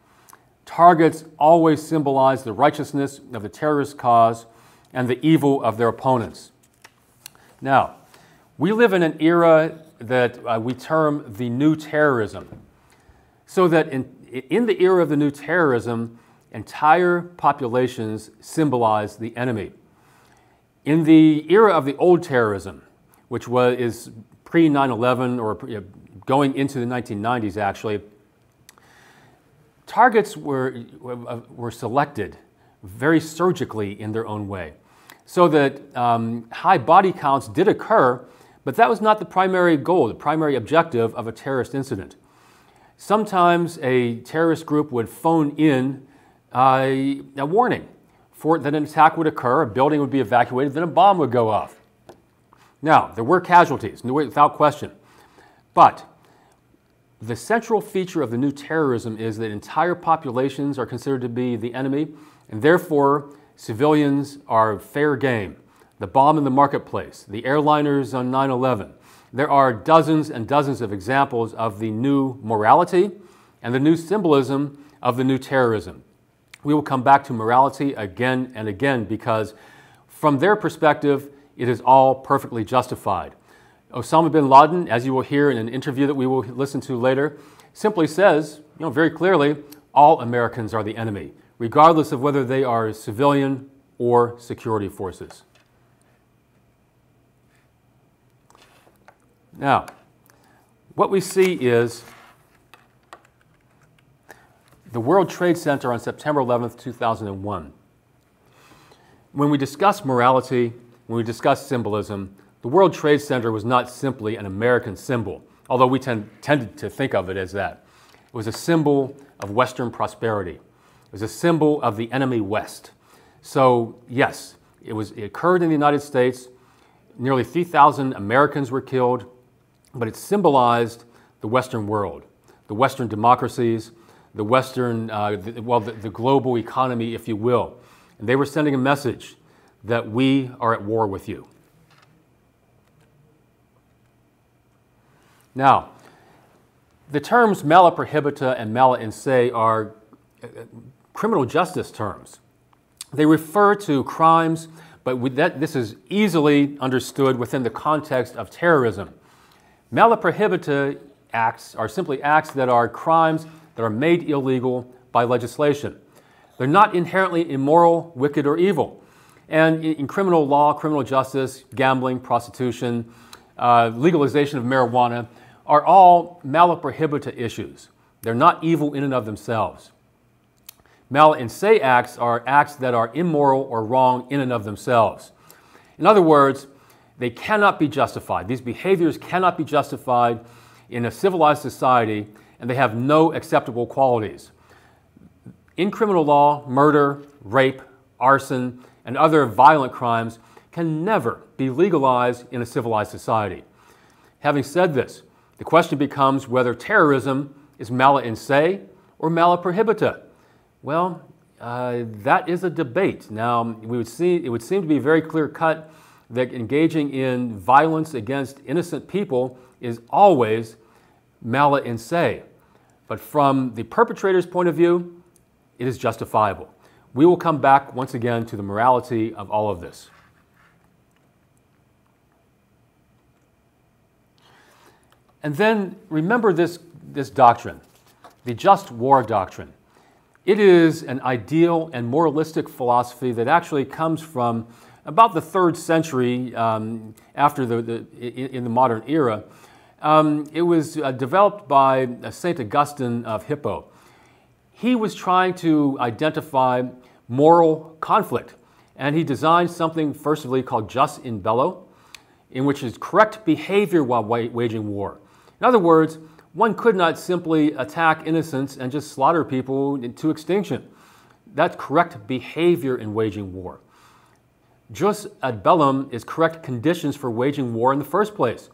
Targets always symbolize the righteousness of the terrorist cause and the evil of their opponents. Now, we live in an era that uh, we term the new terrorism. So that in, in the era of the new terrorism, entire populations symbolize the enemy. In the era of the old terrorism, which was, is pre 9 11 or you know, going into the 1990s, actually, targets were, were selected very surgically in their own way. So that um, high body counts did occur, but that was not the primary goal, the primary objective of a terrorist incident. Sometimes a terrorist group would phone in uh, a warning for that an attack would occur, a building would be evacuated, then a bomb would go off. Now, there were casualties, without question. But the central feature of the new terrorism is that entire populations are considered to be the enemy, and therefore civilians are fair game. The bomb in the marketplace, the airliners on 9 11. There are dozens and dozens of examples of the new morality and the new symbolism of the new terrorism. We will come back to morality again and again because, from their perspective, it is all perfectly justified. Osama bin Laden, as you will hear in an interview that we will listen to later, simply says, you know, very clearly, all Americans are the enemy, regardless of whether they are civilian or security forces. Now, what we see is the World Trade Center on September 11th, 2001. When we discuss morality, when we discuss symbolism, the World Trade Center was not simply an American symbol, although we tend, tended to think of it as that. It was a symbol of Western prosperity. It was a symbol of the enemy West. So, yes, it, was, it occurred in the United States. Nearly 3,000 Americans were killed, but it symbolized the Western world, the Western democracies, the Western, uh, the, well, the, the global economy, if you will. And they were sending a message that we are at war with you. Now, the terms mala prohibita and mala in se are uh, criminal justice terms. They refer to crimes, but that, this is easily understood within the context of terrorism. Mala prohibita acts are simply acts that are crimes that are made illegal by legislation. They're not inherently immoral, wicked, or evil. And in, criminal law, criminal justice, gambling, prostitution, uh, legalization of marijuana are all mala prohibita issues. They're not evil in and of themselves. Mala in se acts are acts that are immoral or wrong in and of themselves. In other words, they cannot be justified. These behaviors cannot be justified in a civilized society, and they have no acceptable qualities. In criminal law, murder, rape, arson, and other violent crimes can never be legalized in a civilized society. Having said this, the question becomes whether terrorism is mala in se or mala prohibita. Well, uh, that is a debate. Now, we would see, it would seem to be very clear cut that engaging in violence against innocent people is always mala in se. But from the perpetrator's point of view, it is justifiable. We will come back once again to the morality of all of this. And then remember this, this doctrine, the just war doctrine. It is an ideal and moralistic philosophy that actually comes from about the third century um, after the, the, in the modern era. Um, it was uh, developed by uh, St. Augustine of Hippo. He was trying to identify moral conflict, and he designed something, firstly, called jus in bello, in which is correct behavior while waging war. In other words, one could not simply attack innocents and just slaughter people to extinction. That's correct behavior in waging war. Jus ad bellum is correct conditions for waging war in the first place.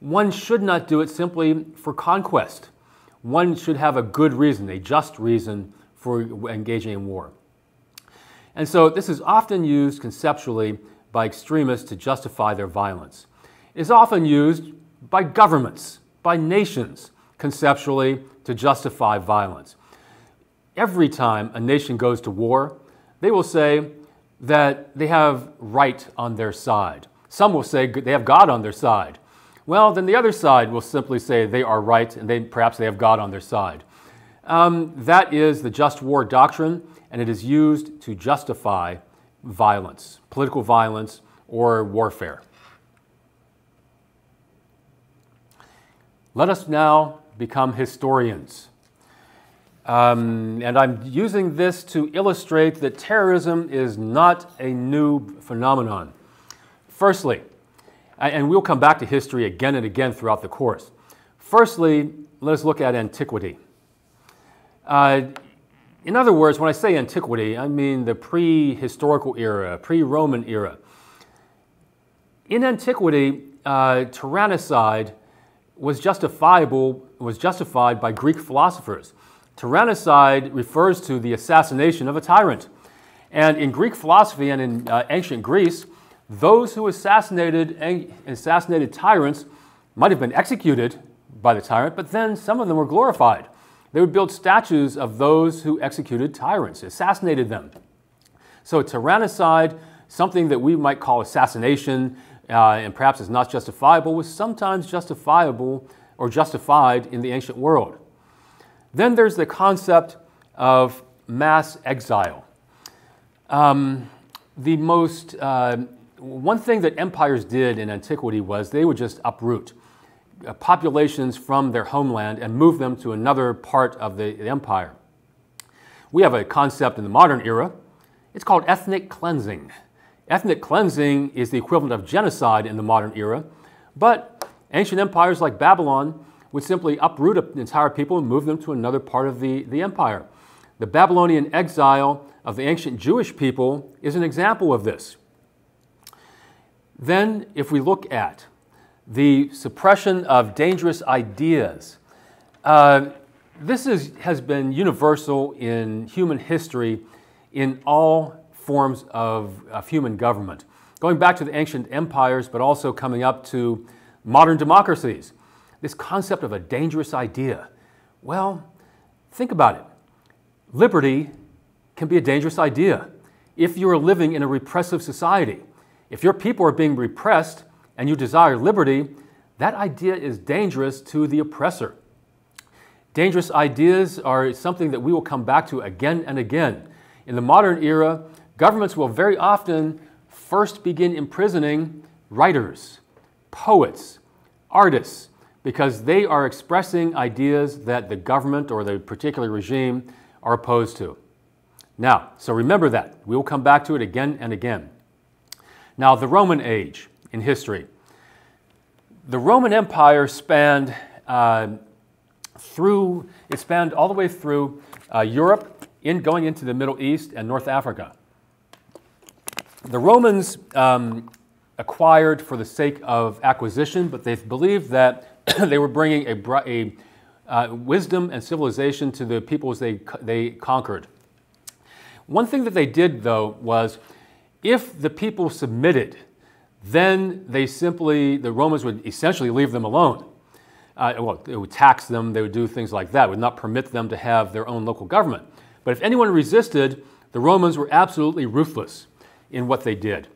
One should not do it simply for conquest. One should have a good reason, a just reason for engaging in war. And so this is often used conceptually by extremists to justify their violence. It is often used by governments by nations conceptually to justify violence. Every time a nation goes to war, they will say that they have right on their side. Some will say they have God on their side. Well, then the other side will simply say they are right and they, perhaps they have God on their side. Um, that is the just war doctrine, and it is used to justify violence, political violence, or warfare. Let us now become historians. Um, and I'm using this to illustrate that terrorism is not a new phenomenon. Firstly, and we'll come back to history again and again throughout the course. Firstly, let us look at antiquity. Uh, in other words, when I say antiquity, I mean the pre-historical era, pre-Roman era. In antiquity, uh, tyrannicide was justifiable was justified by Greek philosophers. Tyrannicide refers to the assassination of a tyrant. And in Greek philosophy and in uh, ancient Greece, those who assassinated assassinated tyrants might have been executed by the tyrant, but then some of them were glorified. They would build statues of those who executed tyrants, assassinated them. So tyrannicide, something that we might call assassination, uh, and perhaps is not justifiable, was sometimes justifiable or justified in the ancient world. Then there's the concept of mass exile. Um, the most, uh, one thing that empires did in antiquity was they would just uproot Uh, populations from their homeland and move them to another part of the, the empire. We have a concept in the modern era. It's called ethnic cleansing. Ethnic cleansing is the equivalent of genocide in the modern era, but ancient empires like Babylon would simply uproot an entire people and move them to another part of the, the empire. The Babylonian exile of the ancient Jewish people is an example of this. Then, if we look at the suppression of dangerous ideas, uh, this is, has been universal in human history in all forms of, of human government, going back to the ancient empires, but also coming up to modern democracies. This concept of a dangerous idea. Well, think about it. Liberty can be a dangerous idea if you are living in a repressive society. If your people are being repressed and you desire liberty, that idea is dangerous to the oppressor. Dangerous ideas are something that we will come back to again and again. In the modern era, governments will very often first begin imprisoning writers, poets, artists, because they are expressing ideas that the government or the particular regime are opposed to. Now, so remember that. We will come back to it again and again. Now, the Roman age in history. The Roman Empire spanned uh, through, it spanned all the way through uh, Europe, in going into the Middle East and North Africa. The Romans um, acquired for the sake of acquisition, but they believed that they were bringing a, a uh, wisdom and civilization to the peoples they, they conquered. One thing that they did, though, was if the people submitted, then they simply, the Romans would essentially leave them alone. Uh, well, it would tax them, they would do things like that, would not permit them to have their own local government. But if anyone resisted, the Romans were absolutely ruthless in what they did.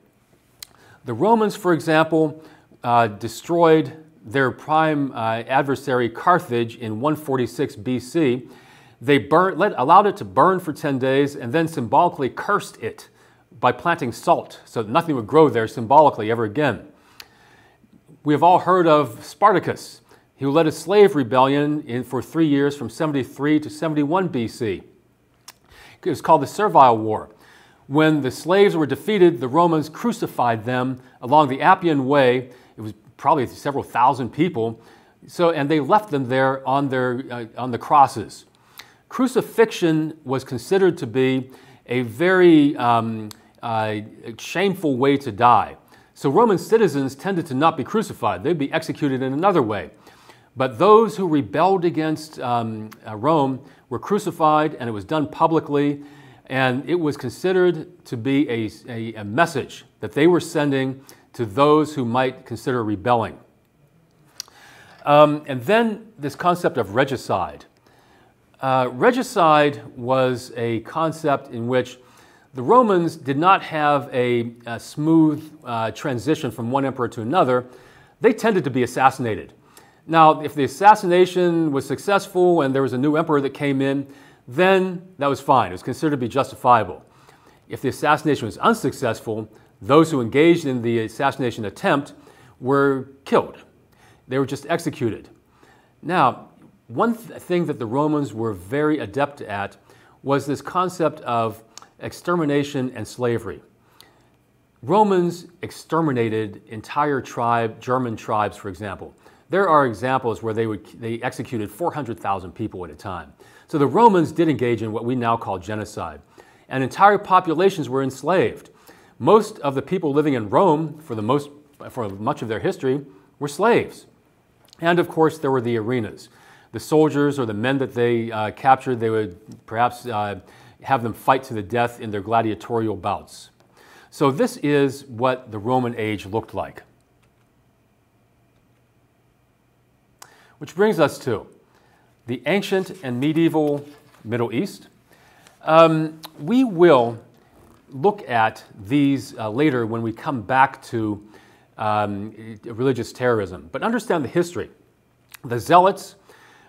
The Romans, for example, uh, destroyed their prime uh, adversary Carthage in 146 BC. They burnt, let, allowed it to burn for 10 days and then symbolically cursed it by planting salt so that nothing would grow there symbolically ever again. We have all heard of Spartacus, who led a slave rebellion in, for three years from 73 to 71 BC. It was called the Servile War. When the slaves were defeated, the Romans crucified them along the Appian Way. It was probably several thousand people. So, and they left them there on, their, uh, on the crosses. Crucifixion was considered to be a very um, uh, shameful way to die. So Roman citizens tended to not be crucified, they'd be executed in another way. But those who rebelled against um, uh, Rome were crucified, and it was done publicly, and it was considered to be a, a, a message that they were sending to those who might consider rebelling. Um, and then this concept of regicide. Uh, regicide was a concept in which the Romans did not have a, a smooth uh, transition from one emperor to another. They tended to be assassinated. Now, if the assassination was successful and there was a new emperor that came in, then that was fine. It was considered to be justifiable. If the assassination was unsuccessful, those who engaged in the assassination attempt were killed. They were just executed. Now, one th- thing that the Romans were very adept at was this concept of extermination and slavery. Romans exterminated entire tribe, German tribes, for example. There are examples where they, would, they executed 400,000 people at a time. So the Romans did engage in what we now call genocide, and entire populations were enslaved. Most of the people living in Rome, for, the most, for much of their history, were slaves. And of course, there were the arenas. The soldiers or the men that they uh, captured, they would perhaps uh, have them fight to the death in their gladiatorial bouts. So, this is what the Roman age looked like. Which brings us to the ancient and medieval Middle East. Um, we will look at these uh, later when we come back to um, religious terrorism, but understand the history. The Zealots,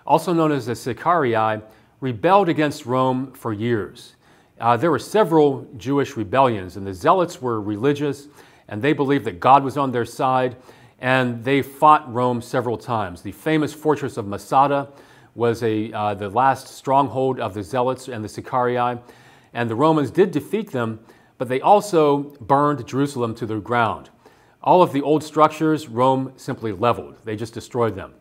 also known as the Sicarii, rebelled against Rome for years. Uh, there were several Jewish rebellions, and the Zealots were religious, and they believed that God was on their side, and they fought Rome several times. The famous fortress of Masada was a, uh, the last stronghold of the Zealots and the Sicarii, and the Romans did defeat them, but they also burned Jerusalem to the ground. All of the old structures, Rome simply leveled, they just destroyed them.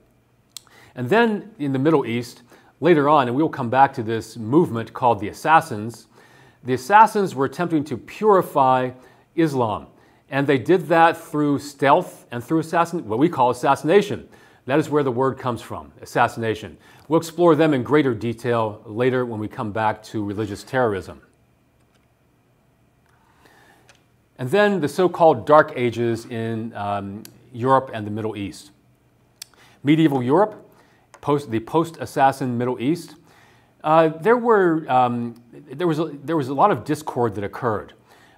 And then in the Middle East, later on, and we'll come back to this movement called the Assassins, the Assassins were attempting to purify Islam. And they did that through stealth and through assassin, what we call assassination. That is where the word comes from, assassination. We'll explore them in greater detail later when we come back to religious terrorism. And then the so called Dark Ages in um, Europe and the Middle East. Medieval Europe post, the post-assassin Middle East, uh, there, were, um, there, was a, there was a lot of discord that occurred.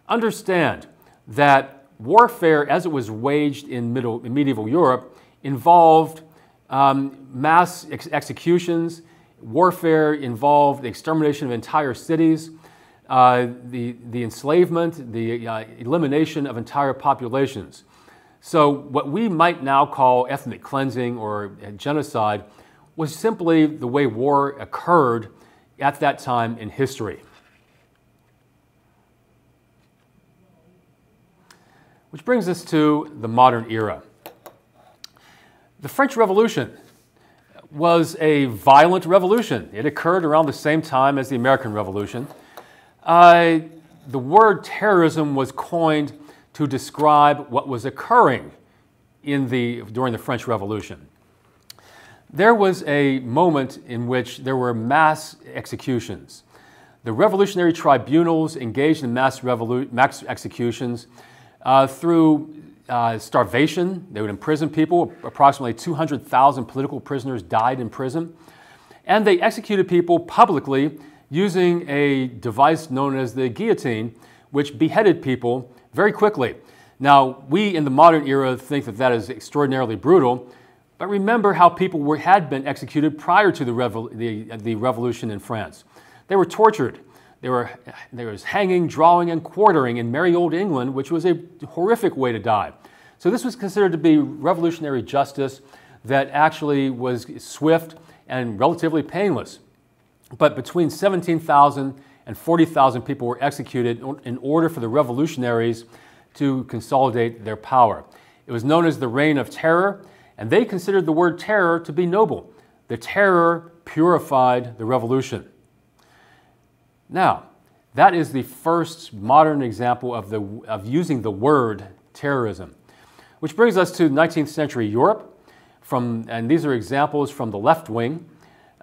Understand that warfare, as it was waged in, middle, in medieval Europe, involved um, mass ex- executions. Warfare involved the extermination of entire cities, uh, the, the enslavement, the uh, elimination of entire populations. So, what we might now call ethnic cleansing or genocide was simply the way war occurred at that time in history. Which brings us to the modern era. The French Revolution was a violent revolution. It occurred around the same time as the American Revolution. Uh, the word terrorism was coined to describe what was occurring in the, during the French Revolution. There was a moment in which there were mass executions. The revolutionary tribunals engaged in mass, mass executions uh, through uh, starvation. They would imprison people. Approximately 200,000 political prisoners died in prison. And they executed people publicly using a device known as the guillotine, which beheaded people very quickly. Now, we in the modern era think that that is extraordinarily brutal, but remember how people were, had been executed prior to the, revol- the, the revolution in France. They were tortured. Were, there was hanging, drawing, and quartering in merry old England, which was a horrific way to die. So this was considered to be revolutionary justice that actually was swift and relatively painless. But between 17,000 and 40,000 people were executed in order for the revolutionaries to consolidate their power. It was known as the Reign of Terror, and they considered the word terror to be noble. The terror purified the revolution. Now, that is the first modern example of, the, of using the word terrorism. Which brings us to 19th century Europe, from, and these are examples from the left wing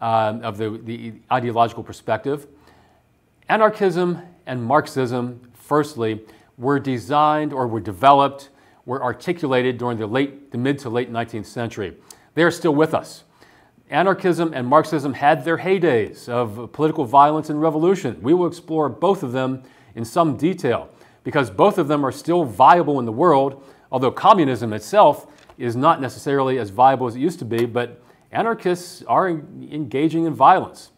uh, of the, the ideological perspective. Anarchism and Marxism, firstly, were designed or were developed, were articulated during the, late, the mid to late 19th century. They are still with us. Anarchism and Marxism had their heydays of political violence and revolution. We will explore both of them in some detail because both of them are still viable in the world, although communism itself is not necessarily as viable as it used to be, but anarchists are engaging in violence.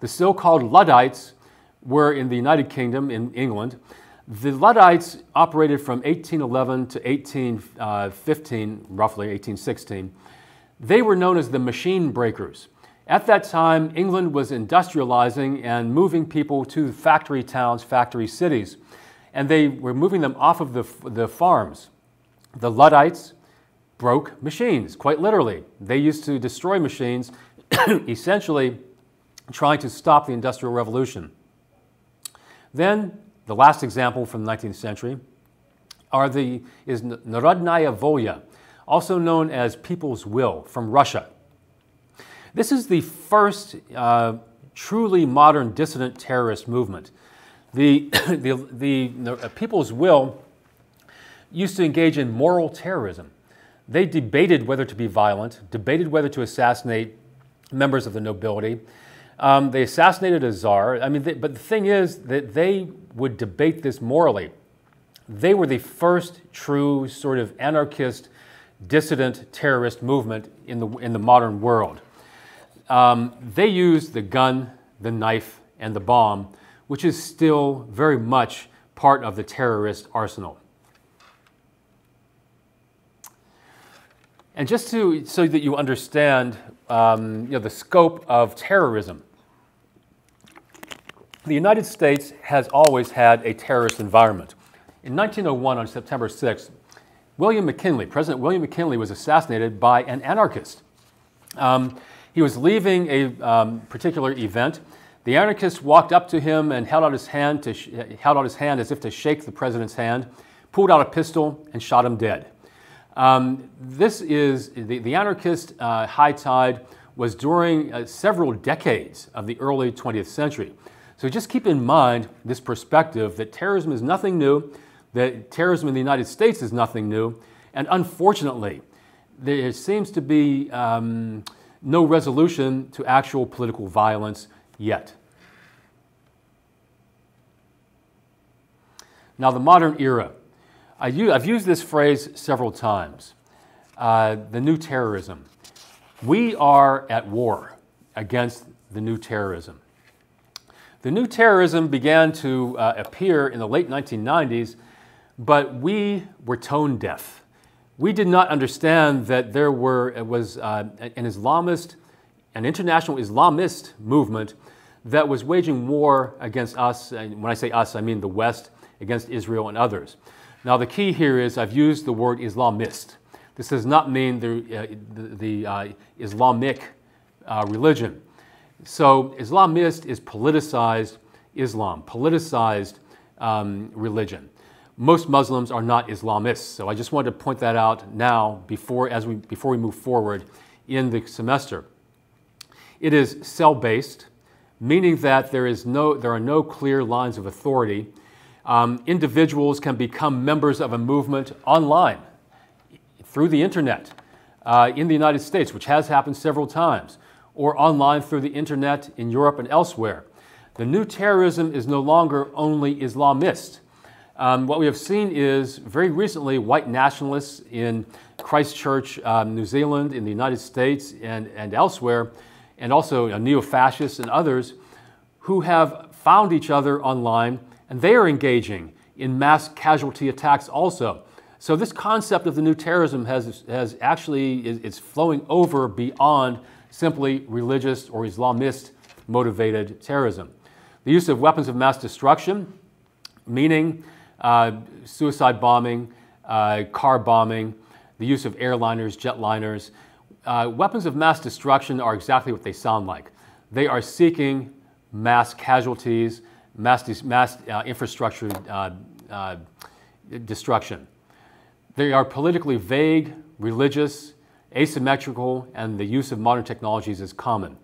The so called Luddites were in the United Kingdom, in England. The Luddites operated from 1811 to 1815, uh, roughly 1816 they were known as the machine breakers. At that time, England was industrializing and moving people to factory towns, factory cities, and they were moving them off of the, the farms. The Luddites broke machines, quite literally. They used to destroy machines, essentially trying to stop the Industrial Revolution. Then, the last example from the 19th century are the, is Narodnaya Volya, also known as People's Will, from Russia. This is the first uh, truly modern dissident terrorist movement. The, the, the, the, People's Will used to engage in moral terrorism. They debated whether to be violent, debated whether to assassinate members of the nobility. Um, they assassinated a czar. I mean, they, but the thing is that they would debate this morally. They were the first true sort of anarchist dissident terrorist movement in the, in the modern world. Um, they used the gun, the knife, and the bomb, which is still very much part of the terrorist arsenal. And just to, so that you understand um, you know, the scope of terrorism, the United States has always had a terrorist environment. In 1901, on September 6th, William McKinley, President William McKinley, was assassinated by an anarchist. Um, he was leaving a um, particular event. The anarchist walked up to him and held out his hand, to held out his hand as if to shake the president's hand, pulled out a pistol, and shot him dead. Um, this is the, the anarchist uh, high tide was during uh, several decades of the early 20th century. So just keep in mind this perspective that terrorism is nothing new that terrorism in the United States is nothing new. And unfortunately, there seems to be um, no resolution to actual political violence yet. Now, the modern era. I have used this phrase several times uh, the new terrorism. We are at war against the new terrorism. The new terrorism began to uh, appear in the late 1990s but we were tone deaf. We did not understand that there were, it was uh, an Islamist, an international Islamist movement that was waging war against us. And when I say us, I mean the West, against Israel and others. Now, the key here is I've used the word Islamist. This does not mean the, uh, the, the uh, Islamic uh, religion. So, Islamist is politicized Islam, politicized um, religion. Most Muslims are not Islamists, so I just wanted to point that out now before, as we, before we move forward in the semester. It is cell based, meaning that there, is no, there are no clear lines of authority. Um, individuals can become members of a movement online through the internet uh, in the United States, which has happened several times, or online through the internet in Europe and elsewhere. The new terrorism is no longer only Islamist. Um, what we have seen is very recently white nationalists in Christchurch, um, New Zealand, in the United States, and, and elsewhere, and also uh, neo fascists and others who have found each other online and they are engaging in mass casualty attacks also. So, this concept of the new terrorism has, has actually is, flowing over beyond simply religious or Islamist motivated terrorism. The use of weapons of mass destruction, meaning uh, suicide bombing, uh, car bombing, the use of airliners, jetliners. Uh, weapons of mass destruction are exactly what they sound like. They are seeking mass casualties, mass, mass uh, infrastructure uh, uh, destruction. They are politically vague, religious, asymmetrical, and the use of modern technologies is common.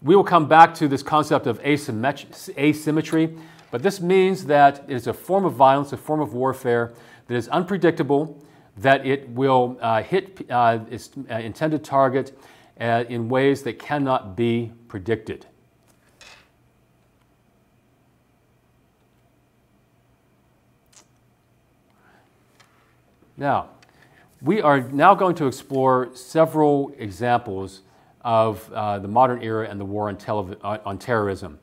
We will come back to this concept of asymmetry but this means that it is a form of violence, a form of warfare that is unpredictable, that it will uh, hit uh, its uh, intended target uh, in ways that cannot be predicted. Now, we are now going to explore several examples of uh, the modern era and the war on, uh, on terrorism.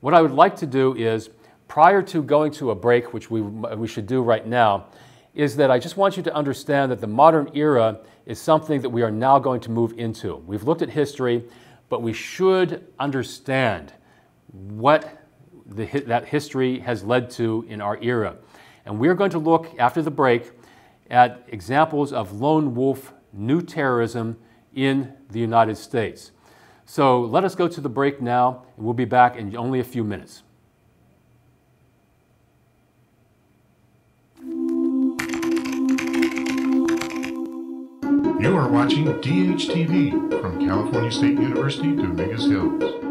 What I would like to do is prior to going to a break, which we, we should do right now, is that I just want you to understand that the modern era is something that we are now going to move into. We've looked at history, but we should understand what the, that history has led to in our era. And we're going to look, after the break, at examples of lone wolf new terrorism in the United States. So let us go to the break now, and we'll be back in only a few minutes. You are watching DHTV from California State University, Dominguez Hills.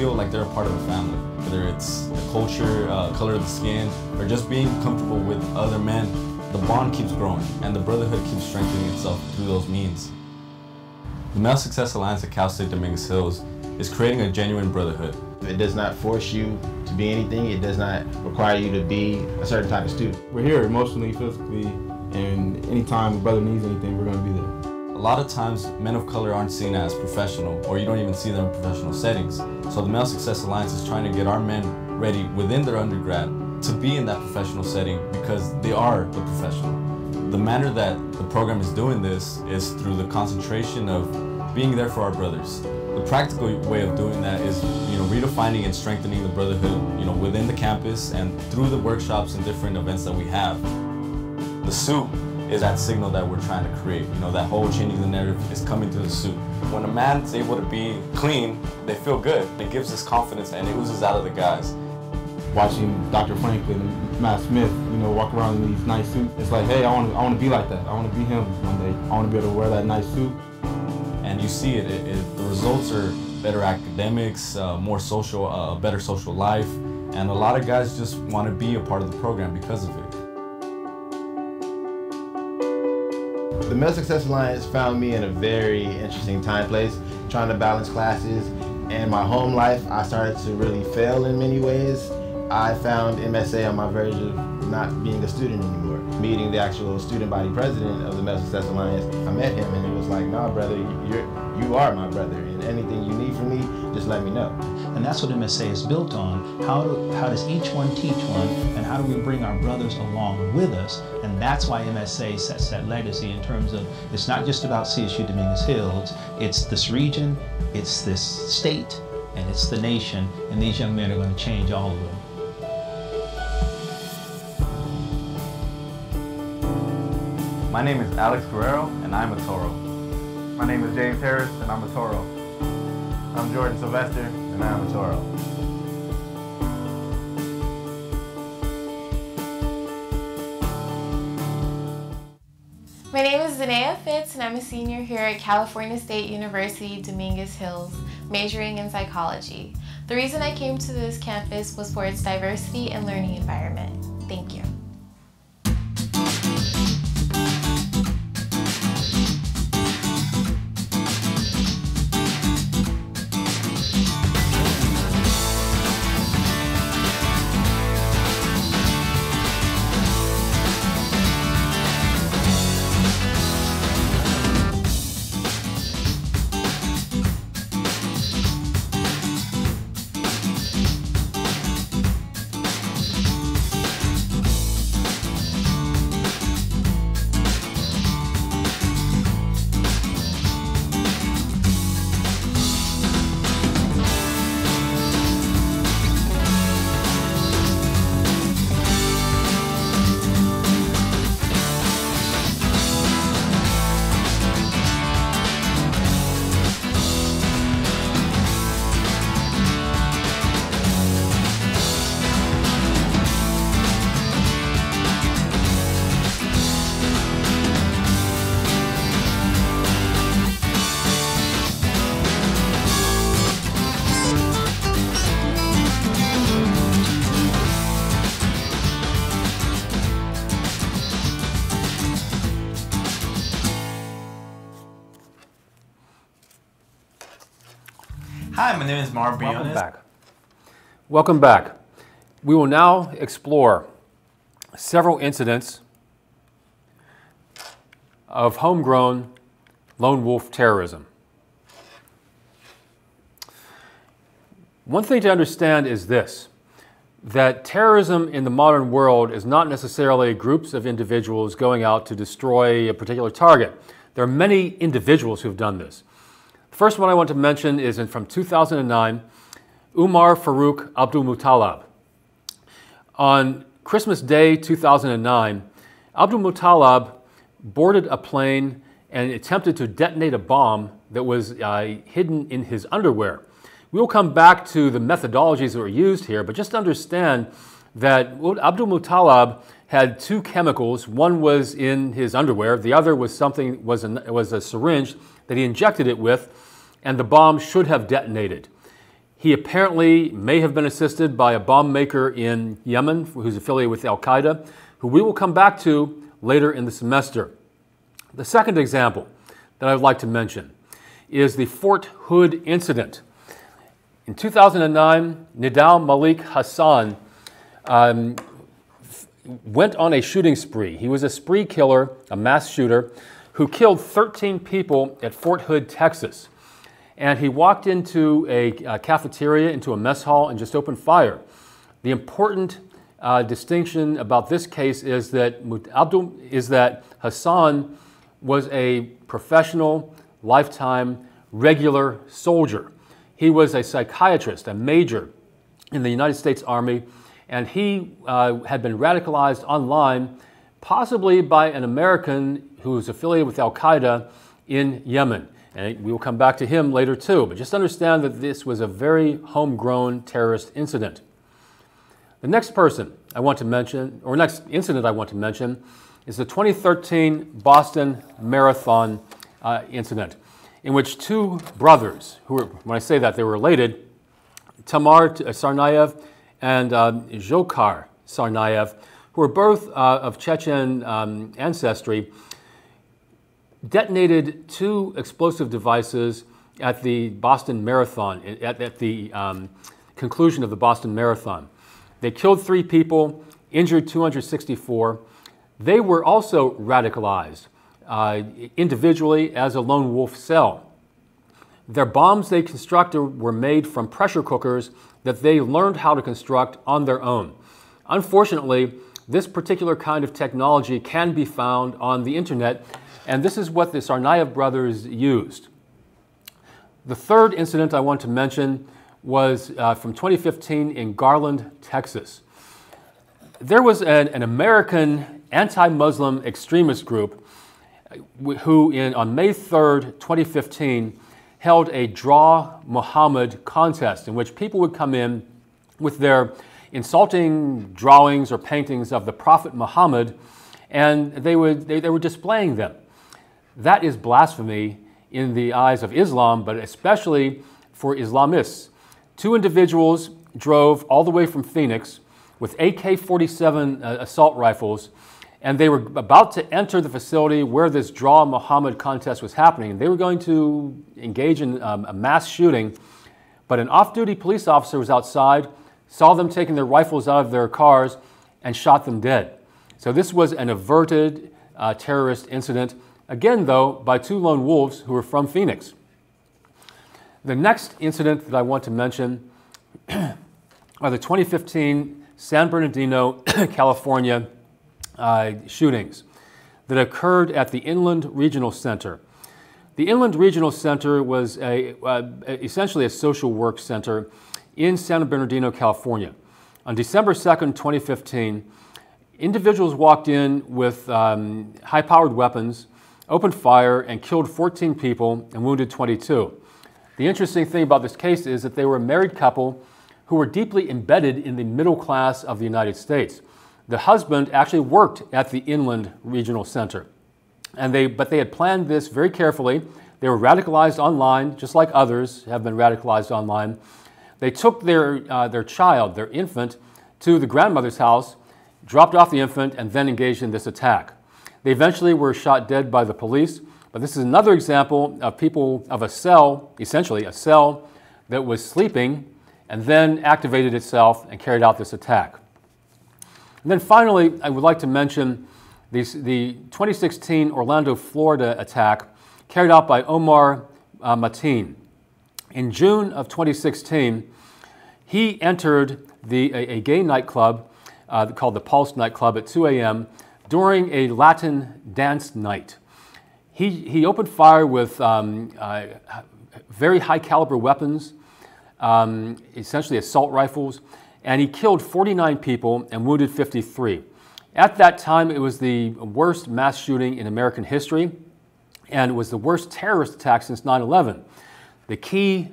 Feel like they're a part of the family, whether it's the culture, uh, color of the skin, or just being comfortable with other men. The bond keeps growing, and the brotherhood keeps strengthening itself through those means. The Male Success Alliance at Cal State Dominguez Hills is creating a genuine brotherhood. It does not force you to be anything. It does not require you to be a certain type of student. We're here emotionally, physically, and anytime a brother needs anything, we're going to be there. A lot of times, men of color aren't seen as professional, or you don't even see them in professional settings. So the Male Success Alliance is trying to get our men ready within their undergrad to be in that professional setting because they are the professional. The manner that the program is doing this is through the concentration of being there for our brothers. The practical way of doing that is, you know, redefining and strengthening the brotherhood, you know, within the campus and through the workshops and different events that we have. The suit is that signal that we're trying to create. You know, that whole changing the narrative is coming through the suit. When a man's able to be clean, they feel good. It gives us confidence and it oozes out of the guys. Watching Dr. Franklin Matt Smith, you know, walk around in these nice suits, it's like, hey, I want to, I want to be like that. I want to be him one day. I want to be able to wear that nice suit. And you see it. it, it the results are better academics, uh, more social, uh, better social life, and a lot of guys just want to be a part of the program because of it. The Male Success Alliance found me in a very interesting time place. trying to balance classes. And my home life, I started to really fail in many ways. I found MSA on my verge of not being a student anymore. Meeting the actual student body president of the Male Success Alliance, I met him and it was like, nah, brother, you're, you are my brother. And anything you need from me, just let me know. And that's what MSA is built on. How, do, how does each one teach one, and how do we bring our brothers along with us? And that's why MSA sets that legacy in terms of it's not just about CSU Dominguez Hills, it's this region, it's this state, and it's the nation, and these young men are going to change all of them. My name is Alex Guerrero, and I'm a Toro. My name is James Harris, and I'm a Toro. I'm Jordan Sylvester, and I'm a Toro. My name is Zanea Fitz, and I'm a senior here at California State University, Dominguez Hills, majoring in psychology. The reason I came to this campus was for its diversity and learning environment. Thank you. Name is Mar Welcome back. Welcome back. We will now explore several incidents of homegrown lone wolf terrorism. One thing to understand is this that terrorism in the modern world is not necessarily groups of individuals going out to destroy a particular target. There are many individuals who've done this. First one I want to mention is in, from 2009, Umar Farouk Abdulmutallab. On Christmas Day 2009, Abdulmutallab boarded a plane and attempted to detonate a bomb that was uh, hidden in his underwear. We'll come back to the methodologies that were used here, but just understand that Abdulmutallab had two chemicals. One was in his underwear, the other was something was was a syringe that he injected it with, and the bomb should have detonated. He apparently may have been assisted by a bomb maker in Yemen who's affiliated with Al Qaeda, who we will come back to later in the semester. The second example that I'd like to mention is the Fort Hood incident. In 2009, Nidal Malik Hasan um, went on a shooting spree. He was a spree killer, a mass shooter, who killed 13 people at Fort Hood, Texas. And he walked into a, a cafeteria, into a mess hall, and just opened fire. The important uh, distinction about this case is that Abdul is that Hasan was a professional, lifetime, regular soldier. He was a psychiatrist, a major in the United States Army, and he uh, had been radicalized online, possibly by an American who was affiliated with Al Qaeda in Yemen. And we will come back to him later too. But just understand that this was a very homegrown terrorist incident. The next person I want to mention, or next incident I want to mention, is the 2013 Boston Marathon uh, incident, in which two brothers, who were, when I say that, they were related, Tamar Tsarnaev and uh, Dzhokhar Tsarnaev, who were both uh, of Chechen um, ancestry, detonated two explosive devices at the Boston Marathon, at, at the um, conclusion of the Boston Marathon. They killed three people, injured 264. They were also radicalized uh, individually as a lone wolf cell. Their bombs they constructed were made from pressure cookers that they learned how to construct on their own. Unfortunately, this particular kind of technology can be found on the internet, and this is what the Tsarnaev brothers used. The third incident I want to mention was uh, from 2015 in Garland, Texas. There was an, an American anti Muslim extremist group uh, who, in, on May 3rd, 2015, held a Draw Muhammad contest in which people would come in with their insulting drawings or paintings of the Prophet Muhammad and they, would, they, they were displaying them. That is blasphemy in the eyes of Islam, but especially for Islamists. Two individuals drove all the way from Phoenix with AK 47 uh, assault rifles, and they were about to enter the facility where this Draw Muhammad contest was happening. They were going to engage in um, a mass shooting, but an off duty police officer was outside, saw them taking their rifles out of their cars, and shot them dead. So this was an averted uh, terrorist incident. Again, though, by two lone wolves who were from Phoenix. The next incident that I want to mention are the 2015 San Bernardino, California uh, shootings that occurred at the Inland Regional Center. The Inland Regional Center was a, uh, essentially a social work center in San Bernardino, California. On December 2nd, 2015, individuals walked in with um, high powered weapons opened fire and killed 14 people and wounded 22. The interesting thing about this case is that they were a married couple who were deeply embedded in the middle class of the United States. The husband actually worked at the Inland Regional Center. And they, but they had planned this very carefully. They were radicalized online, just like others have been radicalized online. They took their, uh, their child, their infant, to the grandmother's house, dropped off the infant, and then engaged in this attack. They eventually were shot dead by the police, but this is another example of people, of a cell, essentially a cell that was sleeping and then activated itself and carried out this attack. And then finally, I would like to mention these, the 2016 Orlando, Florida attack carried out by Omar uh, Mateen. In June of 2016, he entered the, a, a gay nightclub uh, called the Pulse nightclub at 2 a.m during a Latin dance night. He, he opened fire with um, uh, very high caliber weapons, um, essentially assault rifles, and he killed 49 people and wounded 53. At that time, it was the worst mass shooting in American history, and it was the worst terrorist attack since 9 11. The key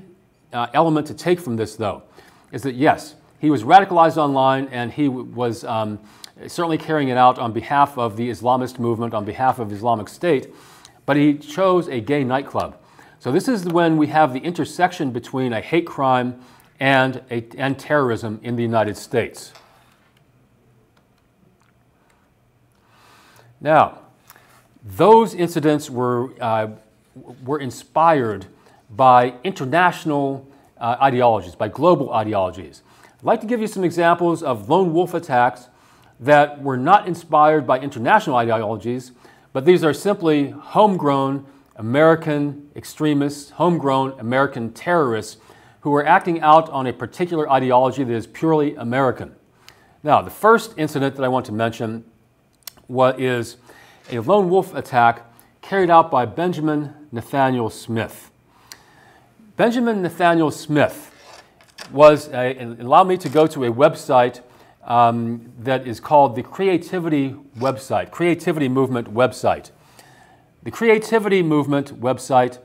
uh, element to take from this, though, is that yes, he was radicalized online and he was um, certainly carrying it out on behalf of the Islamist movement, on behalf of Islamic State, but he chose a gay nightclub. So this is when we have the intersection between a hate crime and, a, and terrorism in the United States. Now, those incidents were, uh, were inspired by international uh, ideologies, by global ideologies. I'd like to give you some examples of lone wolf attacks that were not inspired by international ideologies, but these are simply homegrown American extremists, homegrown American terrorists who are acting out on a particular ideology that is purely American. Now, the first incident that I want to mention what is a lone wolf attack carried out by Benjamin Nathaniel Smith. Benjamin Nathaniel Smith was, a, allow me to go to a website um, that is called the Creativity website, Creativity Movement website. The Creativity Movement website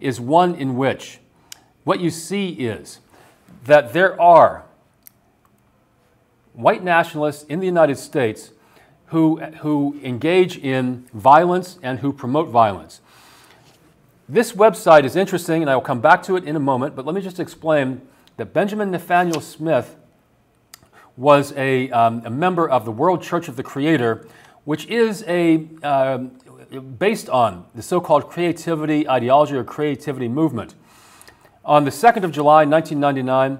is one in which what you see is that there are white nationalists in the United States who, who engage in violence and who promote violence. This website is interesting, and I will come back to it in a moment, but let me just explain that Benjamin Nathaniel Smith was a, um, a member of the World Church of the Creator, which is a, uh, based on the so called creativity ideology or creativity movement. On the 2nd of July, 1999,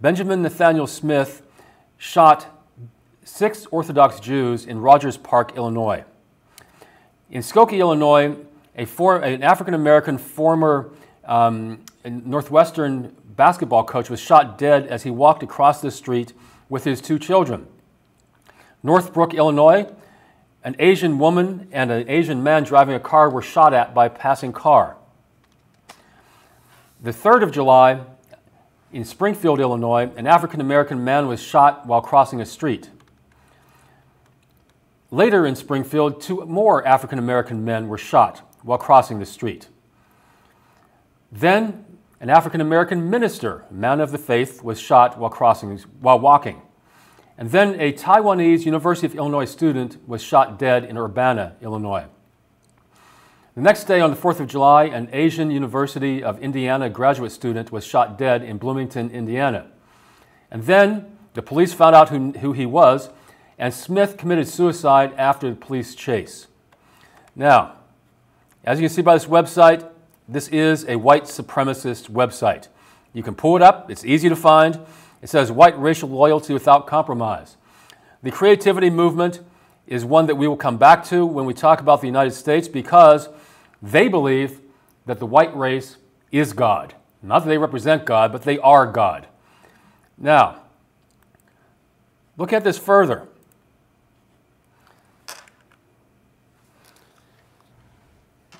Benjamin Nathaniel Smith shot six Orthodox Jews in Rogers Park, Illinois. In Skokie, Illinois, a for, an African American former um, Northwestern basketball coach was shot dead as he walked across the street with his two children. Northbrook, Illinois, an Asian woman and an Asian man driving a car were shot at by a passing car. The 3rd of July, in Springfield, Illinois, an African American man was shot while crossing a street. Later in Springfield, two more African American men were shot while crossing the street. Then, an African American minister, man of the faith, was shot while crossing while walking. And then a Taiwanese University of Illinois student was shot dead in Urbana, Illinois. The next day, on the 4th of July, an Asian University of Indiana graduate student was shot dead in Bloomington, Indiana. And then the police found out who, who he was and Smith committed suicide after the police chase. Now, as you can see by this website, this is a white supremacist website. You can pull it up, it's easy to find. It says white racial loyalty without compromise. The creativity movement is one that we will come back to when we talk about the United States because they believe that the white race is God. Not that they represent God, but they are God. Now, look at this further.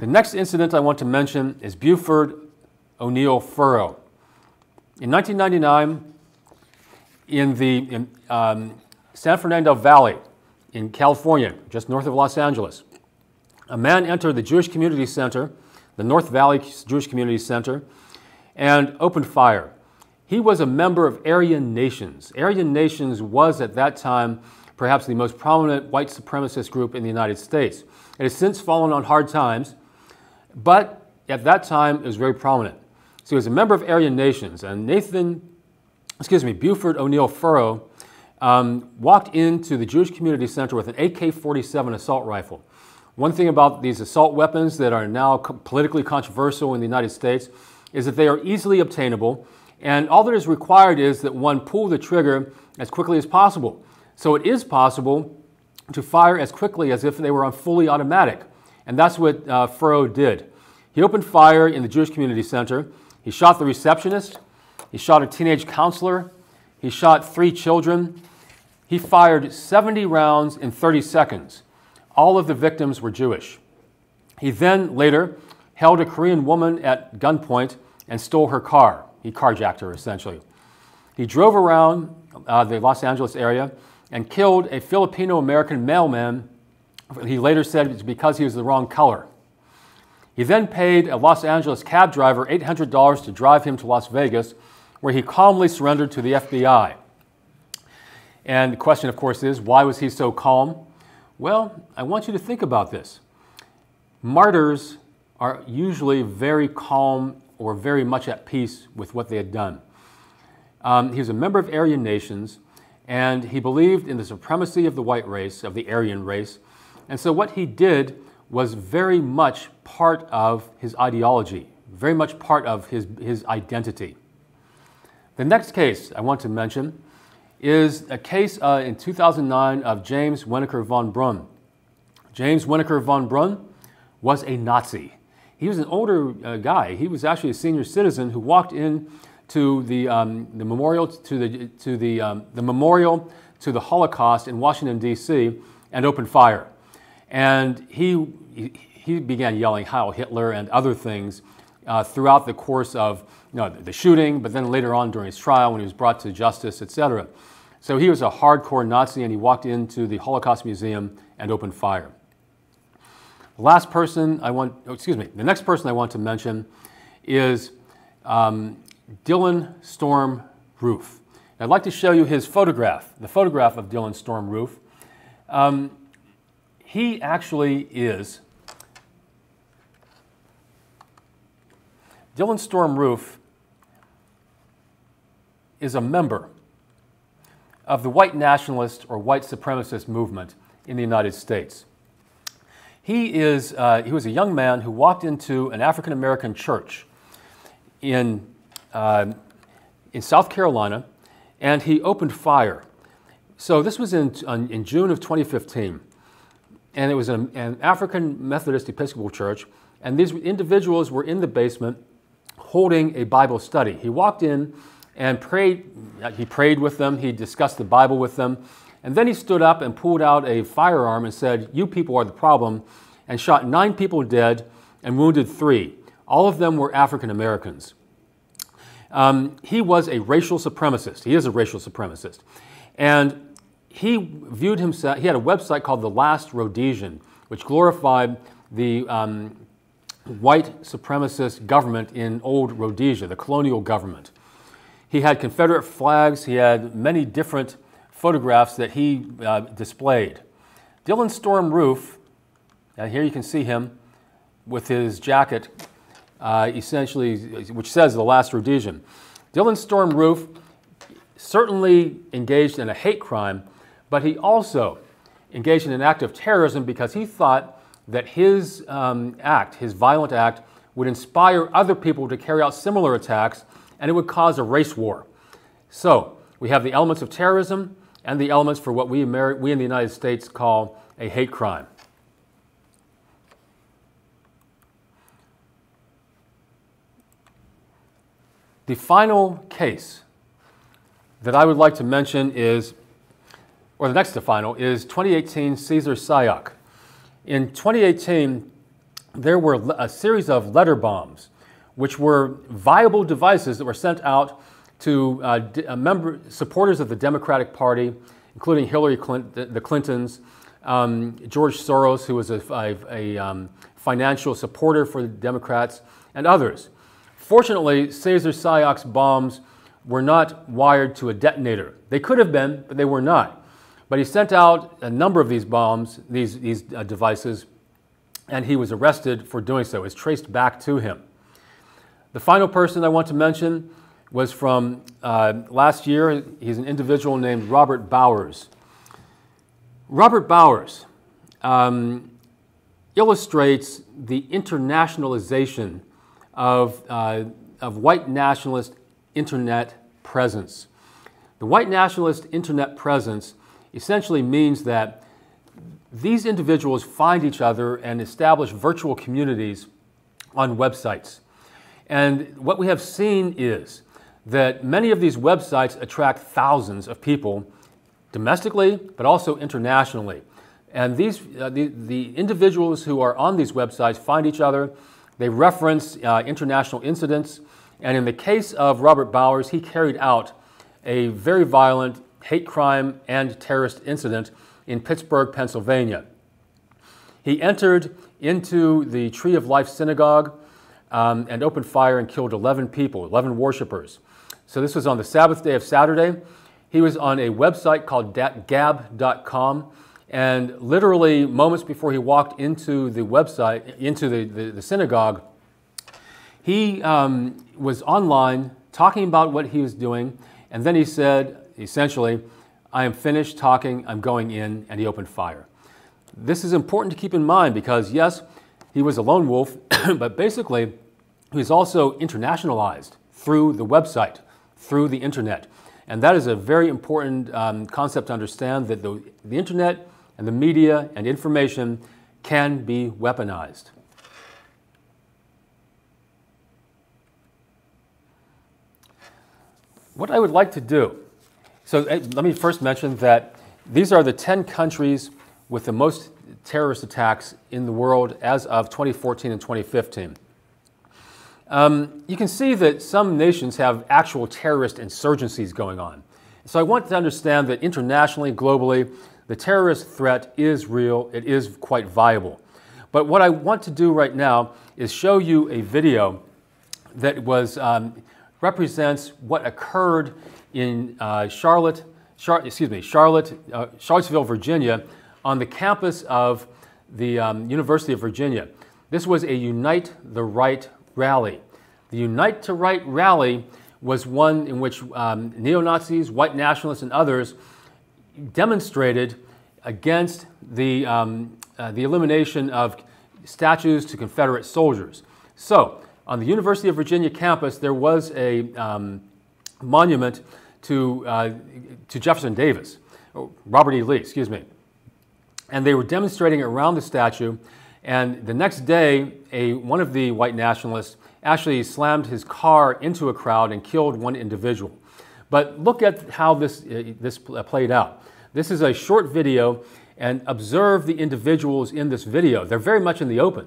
The next incident I want to mention is Buford O'Neal Furrow. In 1999, in the in, um, San Fernando Valley in California, just north of Los Angeles, a man entered the Jewish Community Center, the North Valley Jewish Community Center, and opened fire. He was a member of Aryan Nations. Aryan Nations was at that time perhaps the most prominent white supremacist group in the United States. It has since fallen on hard times, but at that time, it was very prominent. So he was a member of Aryan Nations, and Nathan, excuse me, Buford O'Neal Furrow um, walked into the Jewish Community Center with an AK-47 assault rifle. One thing about these assault weapons that are now politically controversial in the United States is that they are easily obtainable, and all that is required is that one pull the trigger as quickly as possible. So it is possible to fire as quickly as if they were on fully automatic. And that's what uh, Furrow did. He opened fire in the Jewish Community Center. He shot the receptionist. He shot a teenage counselor. He shot three children. He fired 70 rounds in 30 seconds. All of the victims were Jewish. He then later held a Korean woman at gunpoint and stole her car. He carjacked her, essentially. He drove around uh, the Los Angeles area and killed a Filipino American mailman he later said it's because he was the wrong color. He then paid a Los Angeles cab driver $800 to drive him to Las Vegas, where he calmly surrendered to the FBI. And the question, of course, is why was he so calm? Well, I want you to think about this. Martyrs are usually very calm or very much at peace with what they had done. Um, he was a member of Aryan nations, and he believed in the supremacy of the white race, of the Aryan race, and so what he did was very much part of his ideology, very much part of his, his identity. The next case I want to mention is a case uh, in 2009 of James Wenneker von Brunn. James Wenneker von Brunn was a Nazi. He was an older uh, guy. He was actually a senior citizen who walked in to the, um, the memorial to the, to the, um, the memorial to the Holocaust in Washington D.C. and opened fire. And he, he began yelling Heil Hitler and other things uh, throughout the course of you know, the shooting, but then later on during his trial when he was brought to justice, etc. So he was a hardcore Nazi and he walked into the Holocaust Museum and opened fire. The last person I want, oh, excuse me, the next person I want to mention is um, Dylann Storm Roof. I'd like to show you his photograph, the photograph of Dylann Storm Roof. Um, he actually is. Dylann Storm Roof is a member of the white nationalist or white supremacist movement in the United States. He, is, uh, he was a young man who walked into an African American church in uh, in South Carolina, and he opened fire. So this was in, in June of 2015, and it was an, an African Methodist Episcopal church, and these individuals were in the basement holding a Bible study. He walked in and prayed. He prayed with them. He discussed the Bible with them. And then he stood up and pulled out a firearm and said, You people are the problem, and shot nine people dead and wounded three. All of them were African Americans. Um, he was a racial supremacist. He is a racial supremacist. And he viewed himself, he had a website called The Last Rhodesian, which glorified the um, white supremacist government in old Rhodesia, the colonial government. He had Confederate flags, he had many different photographs that he uh, displayed. Dylann Storm Roof, and here you can see him with his jacket, uh, essentially, which says the last Rhodesian. Dylann Storm Roof certainly engaged in a hate crime, but he also engaged in an act of terrorism because he thought that his um, act, his violent act, would inspire other people to carry out similar attacks and it would cause a race war. So we have the elements of terrorism, and the elements for what we, Ameri- we in the United States call a hate crime. The final case that I would like to mention is, or the next to final, is 2018 Cesar Sayoc. In 2018, there were a series of letter bombs, which were viable devices that were sent out to uh, uh, member, supporters of the Democratic Party, including Hillary Clinton, the Clintons, um, George Soros, who was a, a, a um, financial supporter for the Democrats, and others. Fortunately, Cesar Sayoc's bombs were not wired to a detonator. They could have been, but they were not. But he sent out a number of these bombs, these, these uh, devices, and he was arrested for doing so. It's traced back to him. The final person I want to mention was from uh, last year. He's an individual named Robert Bowers. Robert Bowers um, illustrates the internationalization of, uh, of white nationalist internet presence. The white nationalist internet presence essentially means that these individuals find each other and establish virtual communities on websites. And what we have seen is that many of these websites attract thousands of people domestically, but also internationally. And these, uh, the, the individuals who are on these websites find each other, they reference uh, international incidents, and in the case of Robert Bowers, he carried out a very violent hate crime and terrorist incident in Pittsburgh, Pennsylvania. He entered into the Tree of Life Synagogue um, and opened fire and killed 11 people, 11 worshipers. So this was on the Sabbath day of Saturday. He was on a website called gab.com. And literally, moments before he walked into the website, into the, the, the synagogue, he um, was online talking about what he was doing. And then he said, essentially, I am finished talking, I'm going in, and he opened fire. This is important to keep in mind because, yes, he was a lone wolf, but basically, he was also internationalized through the website through the internet. And that is a very important um, concept to understand that the, the internet and the media and information can be weaponized. What I would like to do, so eh, let me first mention that these are the 10 countries with the most terrorist attacks in the world as of 2014 and 2015. Um, you can see that some nations have actual terrorist insurgencies going on. So I want to understand that internationally, globally, the terrorist threat is real, it is quite viable. But what I want to do right now is show you a video that was, um, represents what occurred in uh, Charlotte, Char excuse me, Charlotte, uh, Charlottesville, Virginia, on the campus of the um, University of Virginia. This was a Unite the Right rally. The Unite to Right rally was one in which um, neo Nazis, white nationalists, and others demonstrated against the, um, uh, the elimination of statues to Confederate soldiers. So, On the University of Virginia campus, there was a um, monument to, uh, to Jefferson Davis, oh, Robert E. Lee, excuse me. And they were demonstrating around the statue, and the next day, a, one of the white nationalists actually slammed his car into a crowd and killed one individual. But look at how this, uh, this played out. This is a short video, and observe the individuals in this video. They're very much in the open.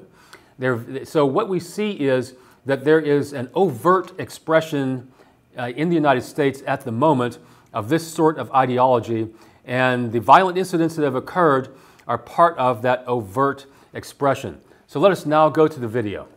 They're, so what we see is that there is an overt expression uh, in the United States at the moment of this sort of ideology, and the violent incidents that have occurred are part of that overt expression. So let us now go to the video.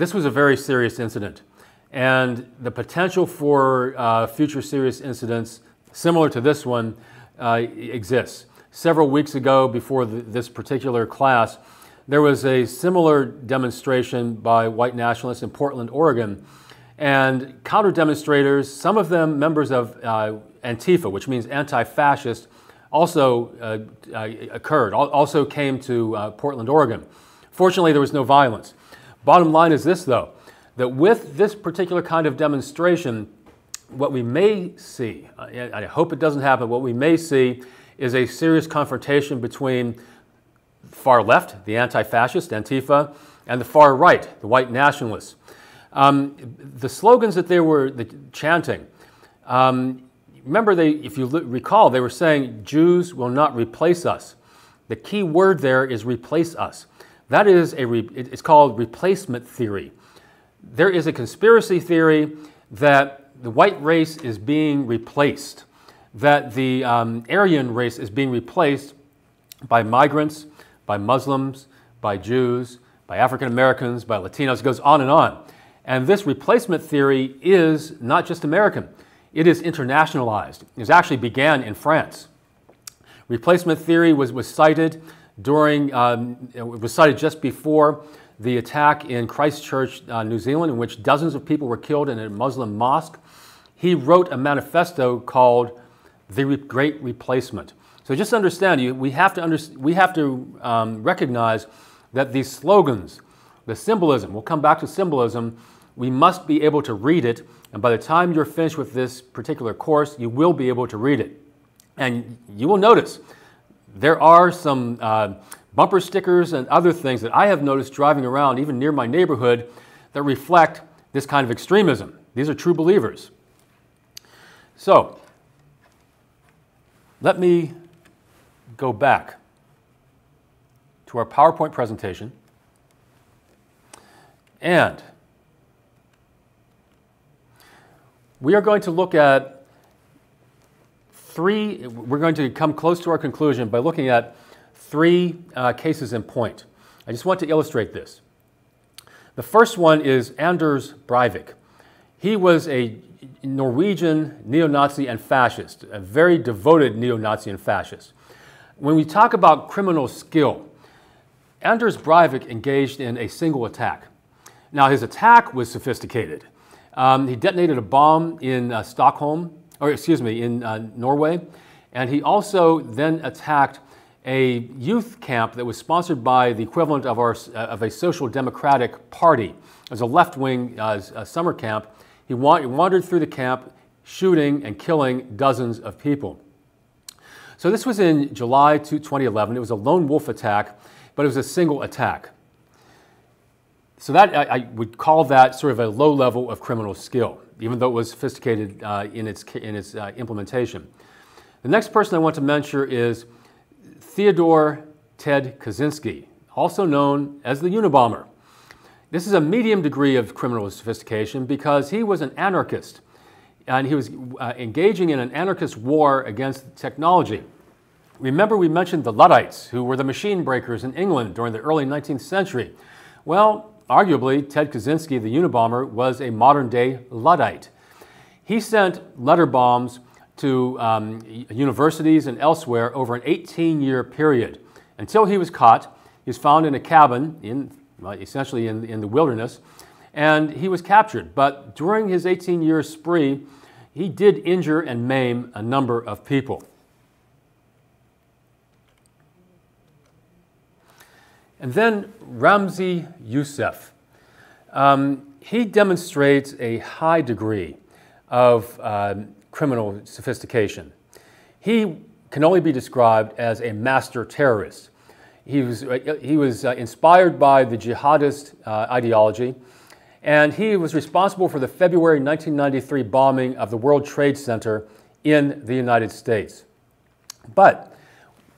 This was a very serious incident. And the potential for uh, future serious incidents similar to this one uh, exists. Several weeks ago, before the, this particular class, there was a similar demonstration by white nationalists in Portland, Oregon. And counter demonstrators, some of them members of uh, Antifa, which means anti fascist, also uh, uh, occurred, also came to uh, Portland, Oregon. Fortunately, there was no violence. Bottom line is this, though, that with this particular kind of demonstration, what we may see, I hope it doesn't happen, what we may see is a serious confrontation between far left, the anti fascist, Antifa, and the far right, the white nationalists. Um, the slogans that they were the, chanting, um, remember, they, if you recall, they were saying, Jews will not replace us. The key word there is replace us. That is a, it's called replacement theory. There is a conspiracy theory that the white race is being replaced, that the um, Aryan race is being replaced by migrants, by Muslims, by Jews, by African Americans, by Latinos, it goes on and on. And this replacement theory is not just American, it is internationalized. It actually began in France. Replacement theory was, was cited during, um, it was cited just before the attack in Christchurch, uh, New Zealand, in which dozens of people were killed in a Muslim mosque. He wrote a manifesto called The Great Replacement. So just understand, you, we have to, under, we have to um, recognize that these slogans, the symbolism, we'll come back to symbolism, we must be able to read it, and by the time you're finished with this particular course, you will be able to read it. And you will notice there are some uh, bumper stickers and other things that I have noticed driving around, even near my neighborhood, that reflect this kind of extremism. These are true believers. So, let me go back to our PowerPoint presentation. And we are going to look at three, we're going to come close to our conclusion by looking at three uh, cases in point. I just want to illustrate this. The first one is Anders Breivik. He was a Norwegian neo Nazi and fascist, a very devoted neo Nazi and fascist. When we talk about criminal skill, Anders Breivik engaged in a single attack. Now, his attack was sophisticated. Um, he detonated a bomb in uh, Stockholm, or excuse me, in uh, Norway, and he also then attacked a youth camp that was sponsored by the equivalent of, our, uh, of a social democratic party. It was a left wing uh, summer camp. He, wa- wandered through the camp, shooting and killing dozens of people. So this was in July 2011. It was a lone wolf attack, but it was a single attack. So that I, I would call that sort of a low level of criminal skill, even though it was sophisticated uh, in its, in its uh, implementation. The next person I want to mention is Theodore Ted Kaczynski, also known as the Unabomber. This is a medium degree of criminal sophistication because he was an anarchist and he was uh, engaging in an anarchist war against technology. Remember, we mentioned the Luddites, who were the machine breakers in England during the early 19th century. Well, arguably, Ted Kaczynski, the Unabomber, was a modern day Luddite. He sent letter bombs to um, universities and elsewhere over an 18 year period until he was caught. He was found in a cabin, in, well, essentially in, in the wilderness, and he was captured. But during his 18 year spree, he did injure and maim a number of people. And then Ramzi Youssef. Um, he demonstrates a high degree of uh, criminal sophistication. He can only be described as a master terrorist. He was, uh, he was uh, inspired by the jihadist uh, ideology, and he was responsible for the February 1993 bombing of the World Trade Center in the United States. But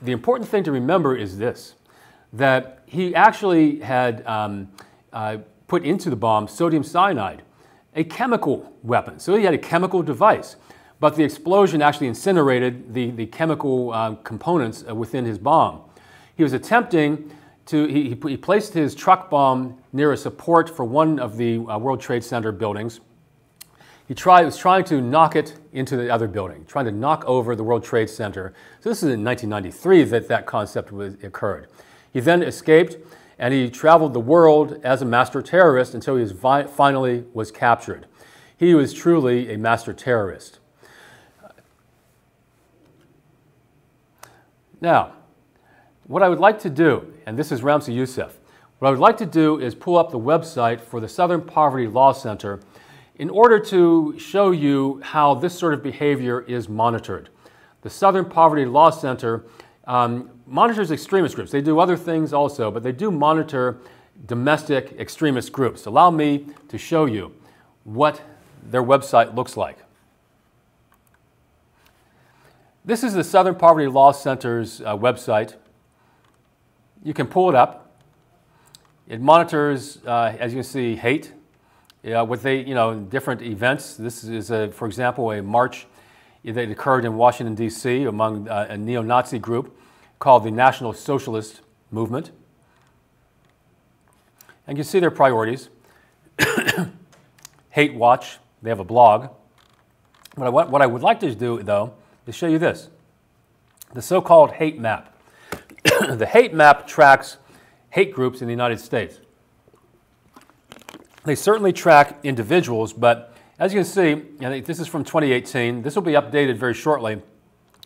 the important thing to remember is this that he actually had um, uh, put into the bomb sodium cyanide, a chemical weapon. So he had a chemical device. But the explosion actually incinerated the, the chemical um, components uh, within his bomb. He was attempting to, he, he, placed his truck bomb near a support for one of the uh, World Trade Center buildings. He tried, was trying to knock it into the other building, trying to knock over the World Trade Center. So this is in 1993 that that concept was, occurred. He then escaped and he traveled the world as a master terrorist until he was finally was captured. He was truly a master terrorist. Now, what I would like to do, and this is Ramzi Youssef, what I would like to do is pull up the website for the Southern Poverty Law Center in order to show you how this sort of behavior is monitored. The Southern Poverty Law Center um, monitors extremist groups. They do other things also, but they do monitor domestic extremist groups. Allow me to show you what their website looks like. This is the Southern Poverty Law Center's uh, website. You can pull it up. It monitors, uh, as you can see, hate. Uh, with they, you know, different events. This is, a, for example, a march that occurred in Washington, D.C. among uh, a neo Nazi group called the National Socialist Movement. And you see their priorities Hate Watch, they have a blog. What what I would like to do, though, is show you this the so called hate map. the hate map tracks hate groups in the United States. They certainly track individuals, but as you can see, this is from 2018, this will be updated very shortly.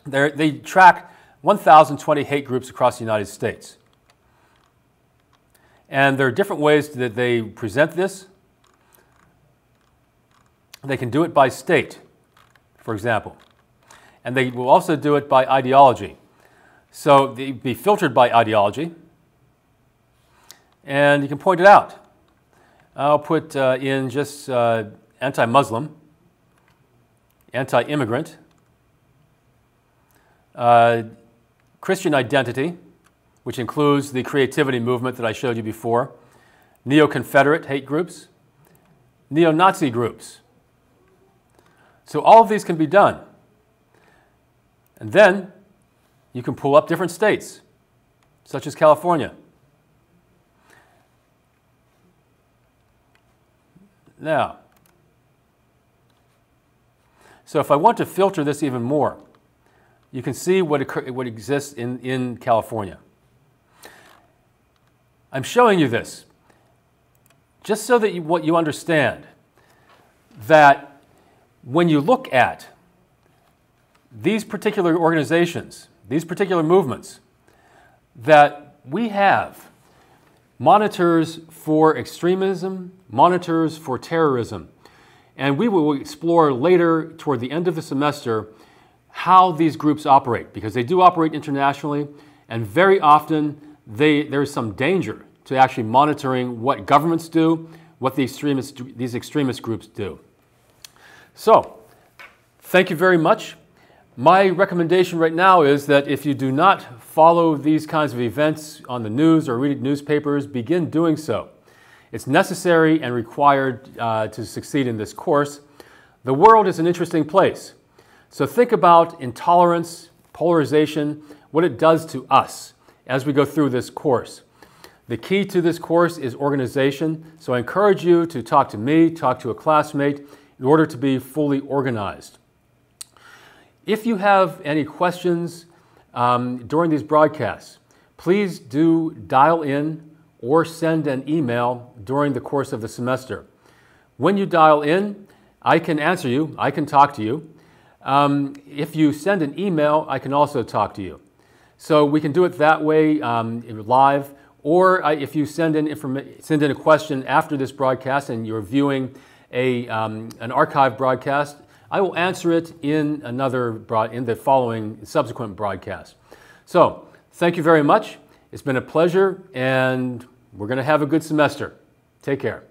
They're, they track 1,020 hate groups across the United States. And there are different ways that they present this. They can do it by state, for example. And they will also do it by ideology. So they be filtered by ideology. And you can point it out. I'll put uh, in just uh, anti Muslim, anti immigrant, uh, Christian identity, which includes the creativity movement that I showed you before, neo Confederate hate groups, neo Nazi groups. So all of these can be done. And then you can pull up different states, such as California. Now, so if I want to filter this even more, you can see what, occur, what exists in, in California. I'm showing you this just so that you, what you understand that when you look at these particular organizations, these particular movements, that we have monitors for extremism, monitors for terrorism, and we will explore later toward the end of the semester how these groups operate because they do operate internationally and very often they, there's some danger to actually monitoring what governments do, what the extremist, these extremist groups do. So, thank you very much. My recommendation right now is that if you do not follow these kinds of events on the news or read newspapers, begin doing so. It's necessary and required uh, to succeed in this course. The world is an interesting place. So think about intolerance, polarization, what it does to us as we go through this course. The key to this course is organization, so I encourage you to talk to me, talk to a classmate, in order to be fully organized. If you have any questions um, during these broadcasts, please do dial in or send an email during the course of the semester. When you dial in, I can answer you, I can talk to you. Um, if you send an email, I can also talk to you. So we can do it that way um, live or uh, if you send in, send in a question after this broadcast and you're viewing a, um, an archive broadcast, I will answer it in another broad, in the following subsequent broadcast. So, thank you very much. It's been a pleasure, and we're going to have a good semester. Take care.